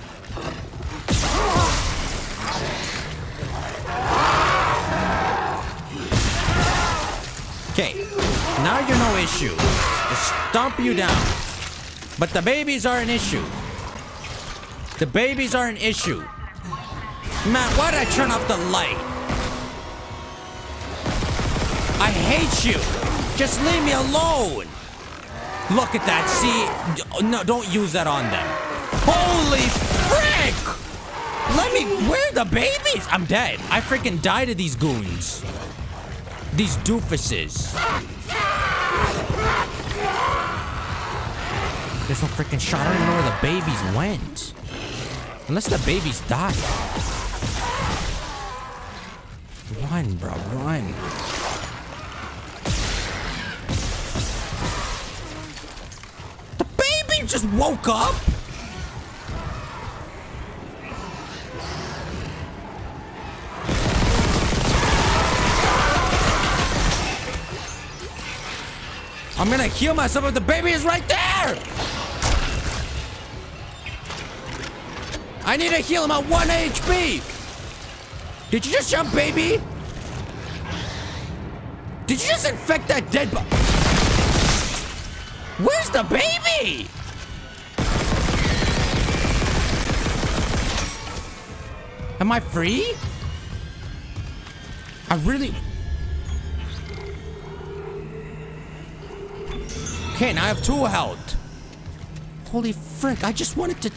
Okay, now you're no issue. Just stomp you down. But the babies are an issue. The babies are an issue. Man, why did I turn off the light? I hate you. Just leave me alone. Look at that. See? No, don't use that on them. Holy frick! Let me. Where the babies? I'm dead. I freaking died to these goons. These doofuses. There's no freaking shot. I don't even know where the babies went. Unless the babies died. Run, bro, run. Just woke up? I'm gonna heal myself if the baby is right there! I need to heal him at 1 HP! Did you just jump, baby? Did you just infect that dead Where's the baby? Am I free? I really... Okay, now I have two health. Holy frick, I just wanted to...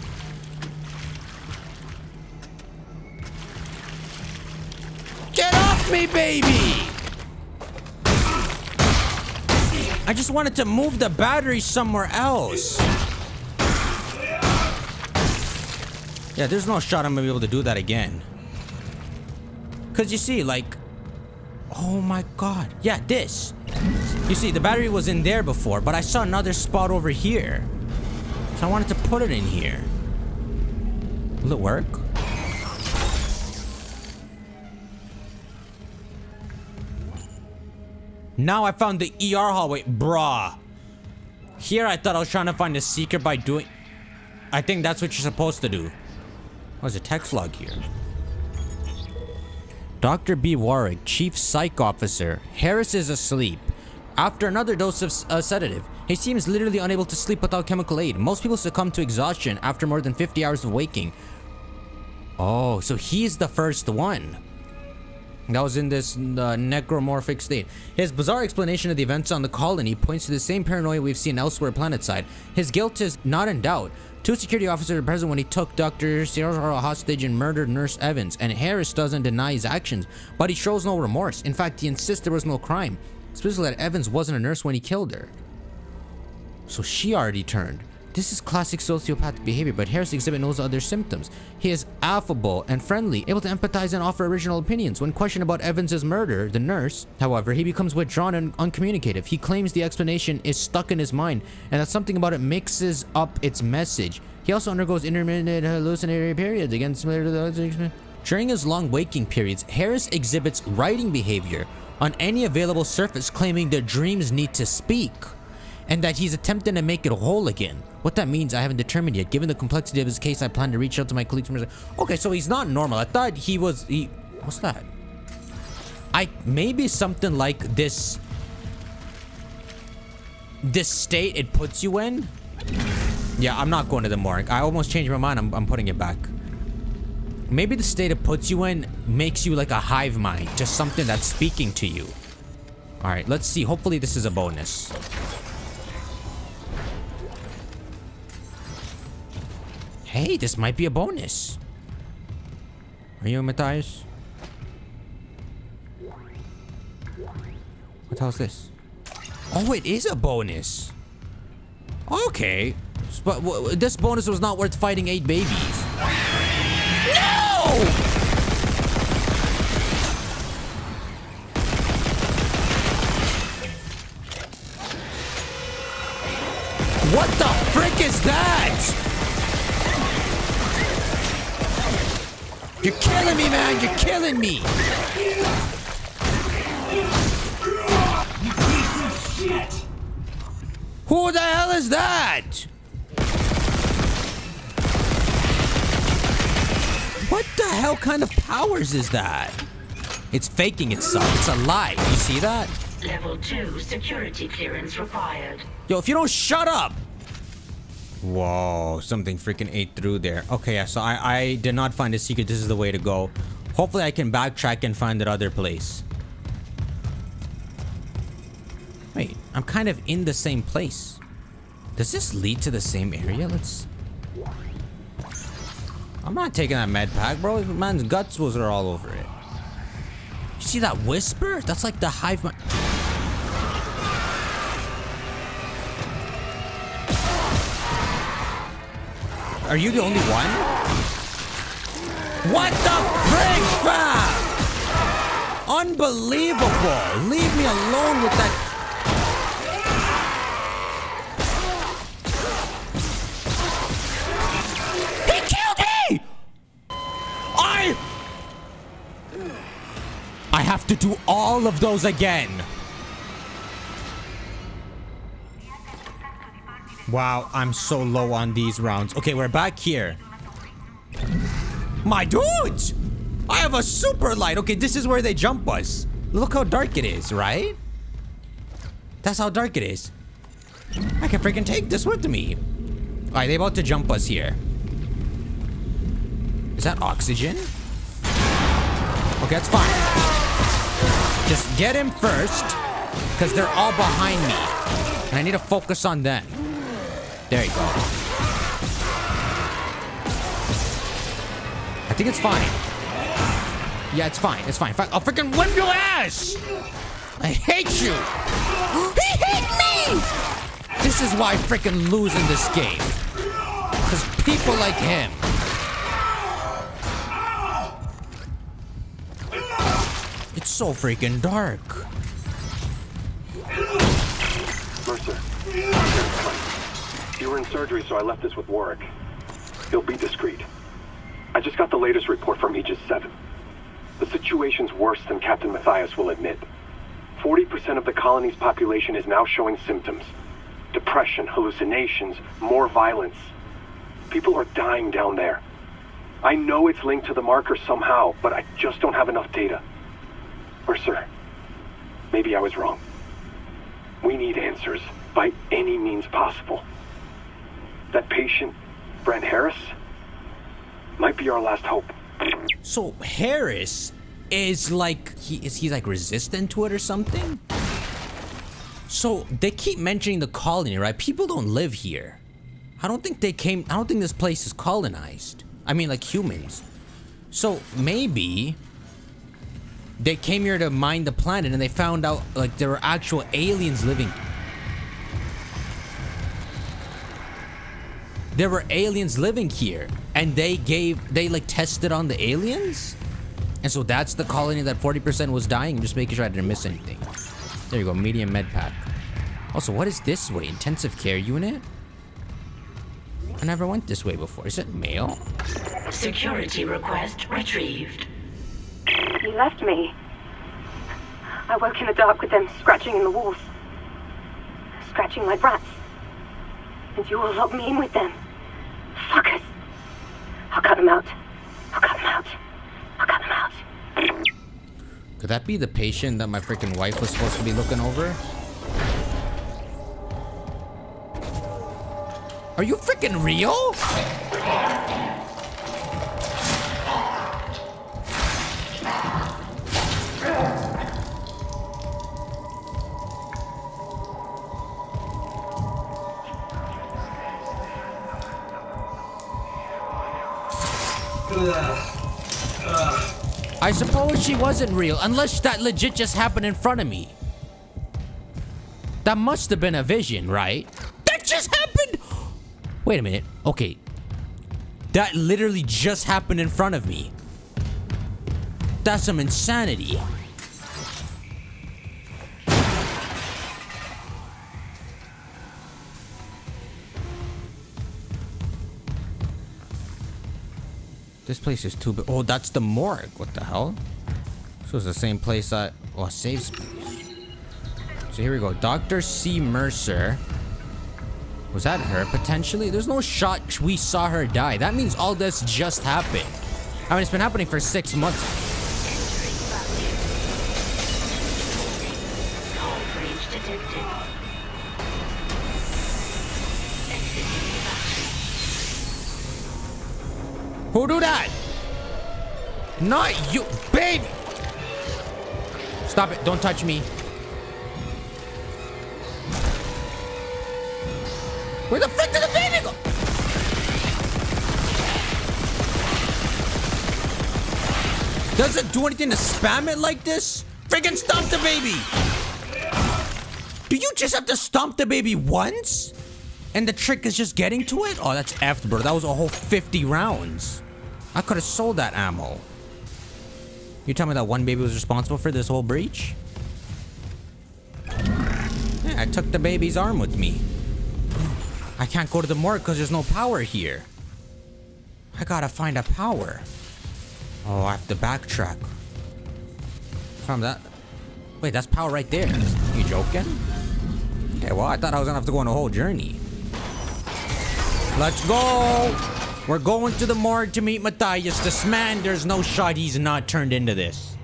Get off me, baby! I just wanted to move the battery somewhere else. Yeah, there's no shot I'm gonna be able to do that again. Cause you see, like... Oh my god. Yeah, this. You see, the battery was in there before, but I saw another spot over here. So I wanted to put it in here. Will it work? Now I found the ER hallway. Bruh. Here I thought I was trying to find a secret by doing... I think that's what you're supposed to do. What's a text log here? Dr. B. Warwick, Chief Psych Officer. Harris is asleep. After another dose of uh, sedative, he seems literally unable to sleep without chemical aid. Most people succumb to exhaustion after more than 50 hours of waking. Oh, so he's the first one. That was in this uh, necromorphic state. His bizarre explanation of the events on the colony points to the same paranoia we've seen elsewhere planetside. His guilt is not in doubt. Two security officers are present when he took Dr. Cyril hostage and murdered Nurse Evans, and Harris doesn't deny his actions, but he shows no remorse. In fact, he insists there was no crime, especially that Evans wasn't a nurse when he killed her. So she already turned. This is classic sociopathic behavior, but Harris exhibits no other symptoms. He is affable and friendly, able to empathize and offer original opinions. When questioned about Evans's murder, the nurse, however, he becomes withdrawn and uncommunicative. He claims the explanation is stuck in his mind and that something about it mixes up its message. He also undergoes intermittent hallucinatory periods against during his long waking periods. Harris exhibits writing behavior on any available surface, claiming that dreams need to speak and that he's attempting to make it whole again. What that means, I haven't determined yet. Given the complexity of his case, I plan to reach out to my colleagues. Okay, so he's not normal. I thought he was. He, what's that? I maybe something like this. This state it puts you in. Yeah, I'm not going to the morgue. I almost changed my mind. I'm, I'm putting it back. Maybe the state it puts you in makes you like a hive mind, just something that's speaking to you. All right, let's see. Hopefully, this is a bonus. Hey, this might be a bonus. Are you Mathius? What the hell's this? Oh, it is a bonus. Okay. But this bonus was not worth fighting eight babies. No! What the frick is that? You're killing me, man! You're killing me! You piece of shit! Who the hell is that? What the hell kind of powers is that? It's faking itself. It's a lie. You see that? Level 2 security clearance required. Yo, if you don't shut up! Whoa, something freaking ate through there. Okay, yeah, so I, I did not find a secret. This is the way to go. Hopefully I can backtrack and find that other place. Wait, I'm kind of in the same place. Does this lead to the same area? Let's... I'm not taking that med pack, bro. Man's guts was all over it. You see that whisper? That's like the hive mind. Are you the only one? What the frick, fam? Unbelievable. Leave me alone with that. He killed me! I... I have to do all of those again. Wow, I'm so low on these rounds. Okay, we're back here. My dudes! I have a super light. Okay, this is where they jump us. Look how dark it is, right? That's how dark it is. I can freaking take this with me. Alright, they about to jump us here. Is that oxygen? Okay, that's fine. Just get him first. Because they're all behind me. And I need to focus on them. There you go. I think it's fine. Yeah, it's fine. It's fine. I'll oh, freaking whip your ass! I hate you! He hit me! This is why I freaking lose in this game. Because people like him. It's so freaking dark. Mercer. You were in surgery, so I left this with Warwick. He'll be discreet. I just got the latest report from Aegis 7. The situation's worse than Captain Mathius will admit. 40% of the colony's population is now showing symptoms. Depression, hallucinations, more violence. People are dying down there. I know it's linked to the marker somehow, but I just don't have enough data. Or, sir, maybe I was wrong. We need answers by any means possible. That patient, Brent Harris, might be our last hope. So Harris is like he is he like resistant to it or something? So they keep mentioning the colony, right? People don't live here. I don't think they came I don't think this place is colonized. I mean like humans. So maybe they came here to mine the planet and they found out like there were actual aliens living. There were aliens living here and they gave they like tested on the aliens? And so that's the colony that 40% was dying, I'm just making sure I didn't miss anything. There you go, medium med pack. Also, what is this way? Intensive care unit? I never went this way before. Is it mail? Security request retrieved. You left me. I woke in the dark with them scratching in the walls. Scratching like rats. And you will locked me in with them. Fuckers. I'll cut them out. I'll cut them out. I'll cut them out. Could that be the patient that my freaking wife was supposed to be looking over? Are you freaking real? I suppose she wasn't real, unless that legit just happened in front of me. That must have been a vision, right? That just happened! Wait a minute. Okay. That literally just happened in front of me. That's some insanity. This place is too big. Oh, that's the morgue. What the hell? So it's the same place I... Oh, safe space. So here we go. Dr. C. Mercer. Was that her, potentially? There's no shot we saw her die. That means all this just happened. I mean, it's been happening for six months. Not you, baby! Stop it. Don't touch me. Where the frick did the baby go? Does it do anything to spam it like this? Friggin' stomp the baby! Do you just have to stomp the baby once? And the trick is just getting to it? Oh, that's effed, bro. That was a whole 50 rounds. I could have sold that ammo. You tell me that one baby was responsible for this whole breach? Yeah, I took the baby's arm with me. I can't go to the morgue because there's no power here. I gotta find a power. Oh, I have to backtrack. From that. Wait, that's power right there. You joking? Okay, well, I thought I was gonna have to go on a whole journey. Let's go! We're going to the morgue to meet Mathius. This man, there's no shot he's not turned into this.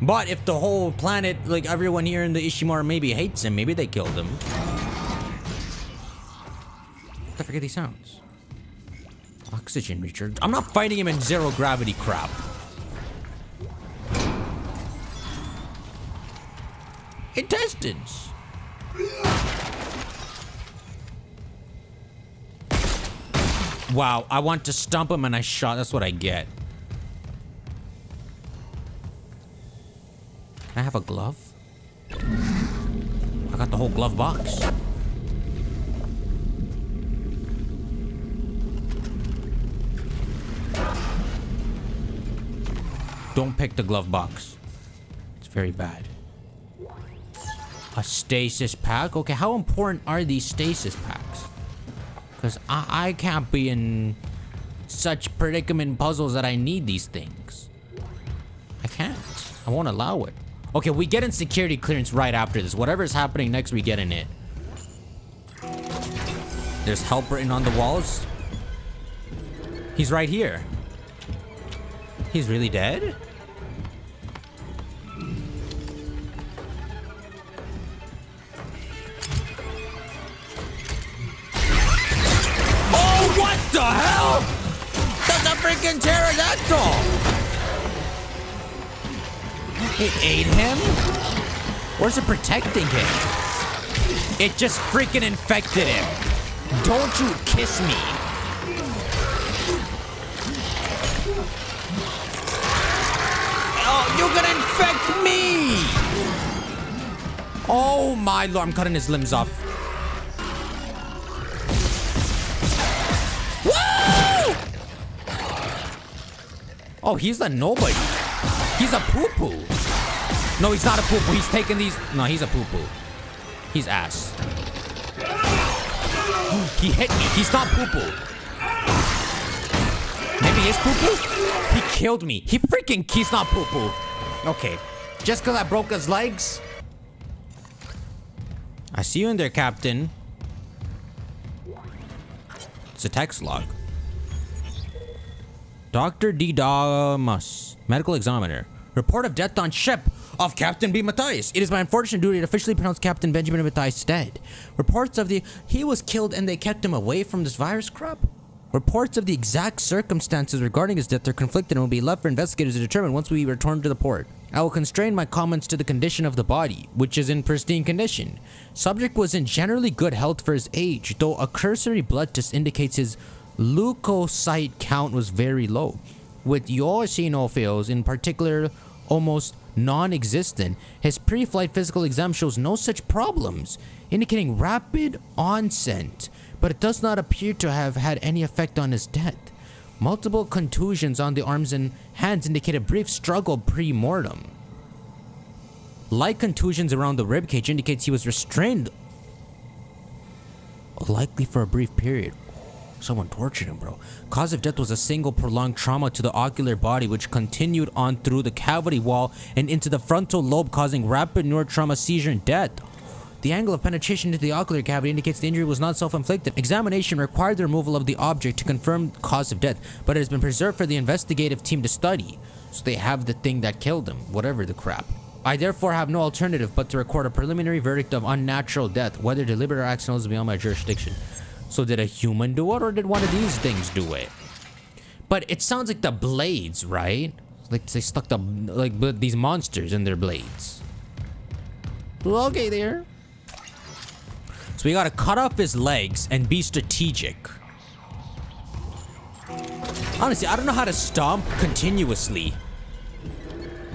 But if the whole planet, like everyone here in the Ishimura maybe hates him, maybe they killed him. The frick these sounds? Oxygen recharge. I'm not fighting him in zero gravity crap. Intestines. Wow, I want to stump him and I shot. That's what I get. I have a glove? I got the whole glove box. Don't pick the glove box. It's very bad. A stasis pack? Okay, how important are these stasis packs? Because I, I can't be in such predicament puzzles that I need these things. I can't. I won't allow it. Okay, we get in security clearance right after this. Whatever is happening next, we get in it. There's help written on the walls. He's right here. He's really dead? Freaking pterodactyl! It ate him? Where's it protecting him? It just freaking infected him. Don't you kiss me. Oh, you're gonna infect me! Oh my lord, I'm cutting his limbs off. Oh, he's a nobody. He's a poo-poo. No, he's not a poo-poo. He's taking these... No, he's a poo-poo. He's ass. He hit me. He's not poo-poo. Maybe he's poo-poo? He killed me. He freaking... He's not poo-poo. Okay. Just because I broke his legs? I see you in there, Captain. It's a text log. Dr. D. Damas, medical examiner. Report of death on ship of Captain B. Mathius. It is my unfortunate duty to officially pronounce Captain Benjamin Mathius dead. Reports of the... He was killed and they kept him away from this virus crop? Reports of the exact circumstances regarding his death are conflicted and will be left for investigators to determine once we return to the port. I will constrain my comments to the condition of the body, which is in pristine condition. Subject was in generally good health for his age, though a cursory blood test indicates his leukocyte count was very low, with eosinophils in particular almost non-existent. His pre-flight physical exam shows no such problems, indicating rapid onset, but it does not appear to have had any effect on his death. Multiple contusions on the arms and hands indicate a brief struggle pre-mortem. Light contusions around the ribcage indicates he was restrained, likely for a brief period. Someone tortured him, bro. Cause of death was a single prolonged trauma to the ocular body, which continued on through the cavity wall and into the frontal lobe, causing rapid neurotrauma, seizure, and death. The angle of penetration into the ocular cavity indicates the injury was not self-inflicted. Examination required the removal of the object to confirm cause of death, but it has been preserved for the investigative team to study. So they have the thing that killed him, whatever the crap. I therefore have no alternative but to record a preliminary verdict of unnatural death, whether deliberate or accidental is beyond my jurisdiction. So did a human do it or did one of these things do it? But it sounds like the blades, right? Like they stuck the like these monsters in their blades. Okay there. So we gotta cut off his legs and be strategic. Honestly, I don't know how to stomp continuously.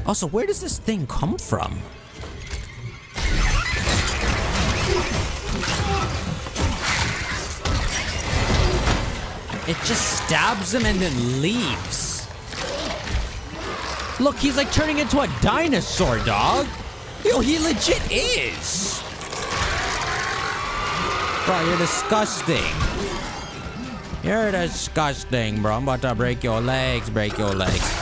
Also, where does this thing come from? It just stabs him and then leaves. Look, he's like turning into a dinosaur, dog. Yo, he legit is. Bro, you're disgusting. You're disgusting, bro. I'm about to break your legs, break your legs.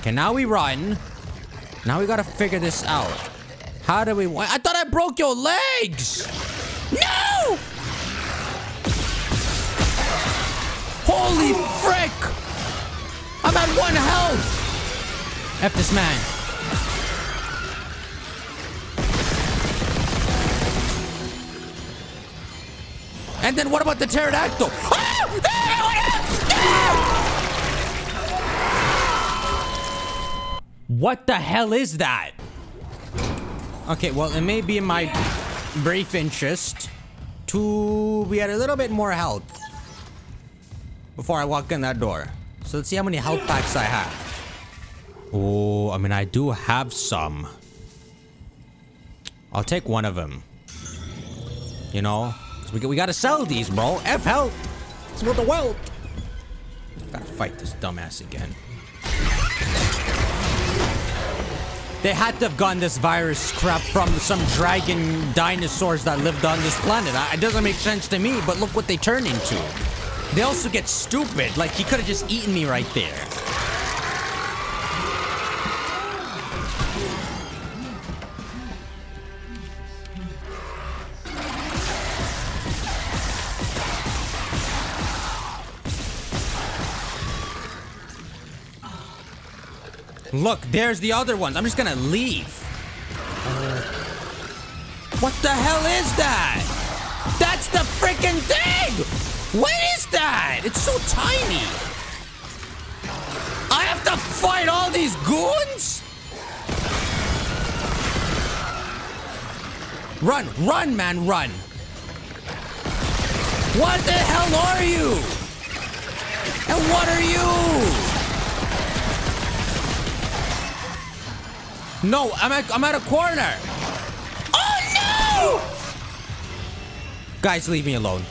Okay, now we run. Now we gotta figure this out. How do we... I thought I broke your legs! No! Holy frick! I'm at one health! F this man. And then what about the pterodactyl? Ah! Ah! What the hell is that? Okay, well, it may be in my brief interest to be at a little bit more health before I walk in that door. So let's see how many health packs I have. Oh, I mean, I do have some. I'll take one of them. You know? We, we gotta sell these, bro. F health. It's for the world. Gotta fight this dumbass again. They had to have gotten this virus crap from some dragon dinosaurs that lived on this planet. It doesn't make sense to me, but look what they turn into. They also get stupid. Like, he could have just eaten me right there. Look, there's the other ones. I'm just gonna leave. Uh, what the hell is that? That's the freaking thing! What is that? It's so tiny. I have to fight all these goons? Run, run, man, run. What the hell are you? And what are you? No, I'm at, I'm at a corner. Oh no! Guys, leave me alone.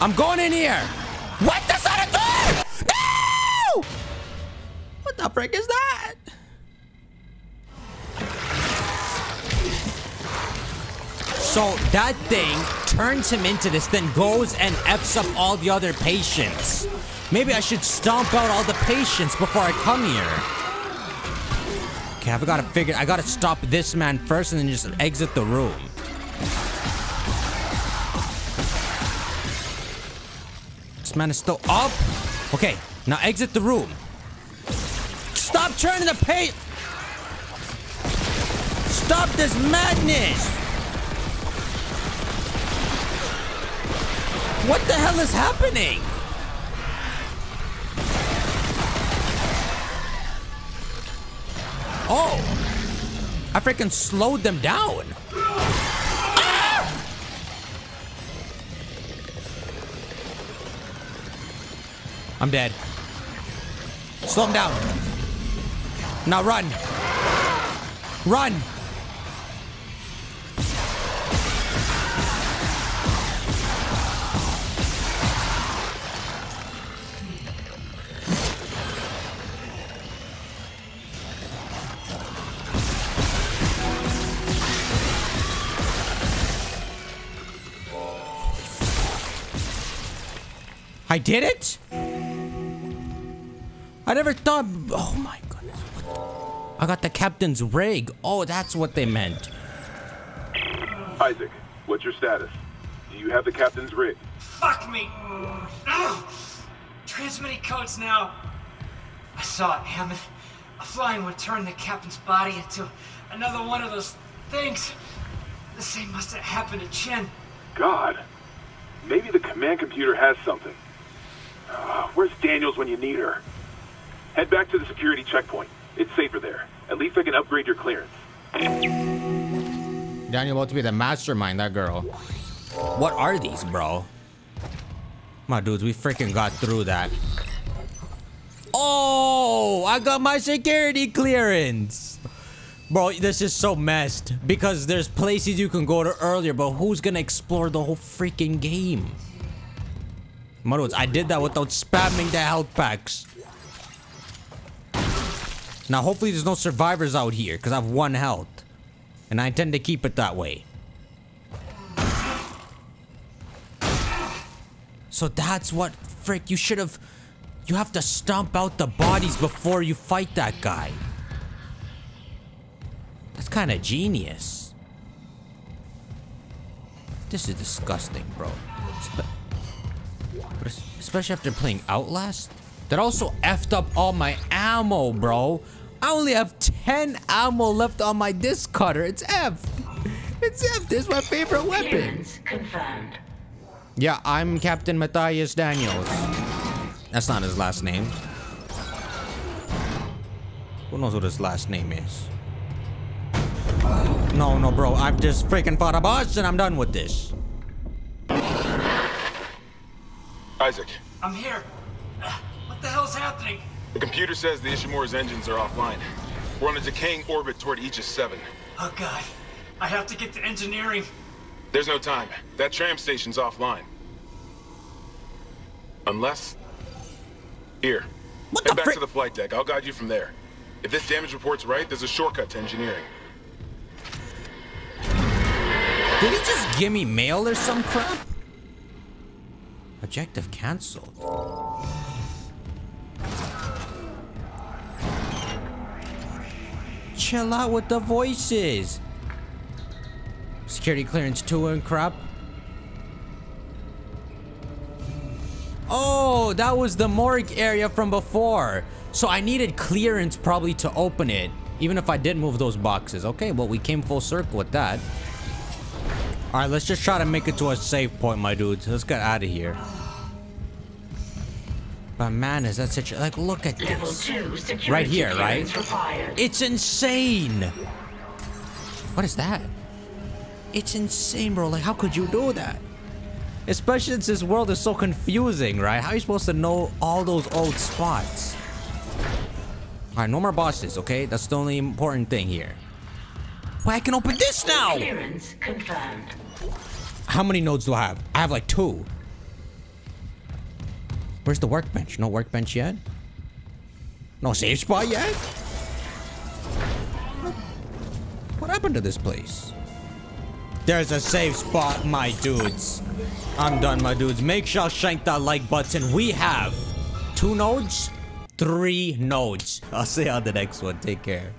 I'm going in here. What of door? No! What the frick is that? So that thing turns him into this, then goes and F's up all the other patients. Maybe I should stomp out all the patients before I come here. Okay, I've got to figure, I got to stop this man first and then just exit the room. Man is still up. Okay, now exit the room. Stop turning the page. Stop this madness. What the hell is happening? Oh, I freaking slowed them down. I'm dead. Slow him down. Now run. Run. I did it? I never thought. Oh my goodness. I got the captain's rig. Oh, that's what they meant. Isaac, what's your status? Do you have the captain's rig? Fuck me! Ugh. Transmitting codes now. I saw it, Hammond. A flying would turn the captain's body into another one of those things. The same must have happened to Chen. God. Maybe the command computer has something. Uh, where's Daniels when you need her? Head back to the security checkpoint. It's safer there. At least I can upgrade your clearance. Daniel about to be the mastermind, that girl. What are these, bro? My dudes, we freaking got through that. Oh, I got my security clearance. Bro, this is so messed. Because there's places you can go to earlier, but who's gonna explore the whole freaking game? My dudes, I did that without spamming the health packs. Now, hopefully there's no survivors out here, because I have one health. And I intend to keep it that way. So that's what, frick, you should have... You have to stomp out the bodies before you fight that guy. That's kind of genius. This is disgusting, bro. Especially after playing Outlast. That also effed up all my ammo, bro. I only have 10 ammo left on my disc cutter. It's F. It's F. This is my favorite weapon. Confirmed. Yeah, I'm Captain Mathius Daniels. That's not his last name. Who knows what his last name is? No, no, bro. I've just freaking fought a boss and I'm done with this. Isaac, I'm here. What the hell's happening? The computer says the Ishimura's engines are offline. We're on a decaying orbit toward Aegis 7. Oh god. I have to get to engineering. There's no time. That tram station's offline. Unless... Here. What Head back to the flight deck. I'll guide you from there. If this damage report's right, there's a shortcut to engineering. Did he just give me mail or some crap? Objective cancelled. Chill out with the voices. Security clearance 2 and crap. Oh, that was the morgue area from before. So I needed clearance probably to open it. Even if I did move those boxes. Okay, well, we came full circle with that. All right, let's just try to make it to a safe point, my dudes. Let's get out of here. But man, is that such a, like, look at Level this. Right here, right? Required. It's insane. What is that? It's insane, bro. Like, how could you do that? Especially since this world is so confusing, right? How are you supposed to know all those old spots? Alright, no more bosses, okay? That's the only important thing here. Wait, I can open this now! How many nodes do I have? I have like two. Where's the workbench? No workbench yet? No safe spot yet? What happened to this place? There's a safe spot, my dudes. I'm done, my dudes. Make sure shank that like button. We have two nodes, three nodes. I'll see you on the next one. Take care.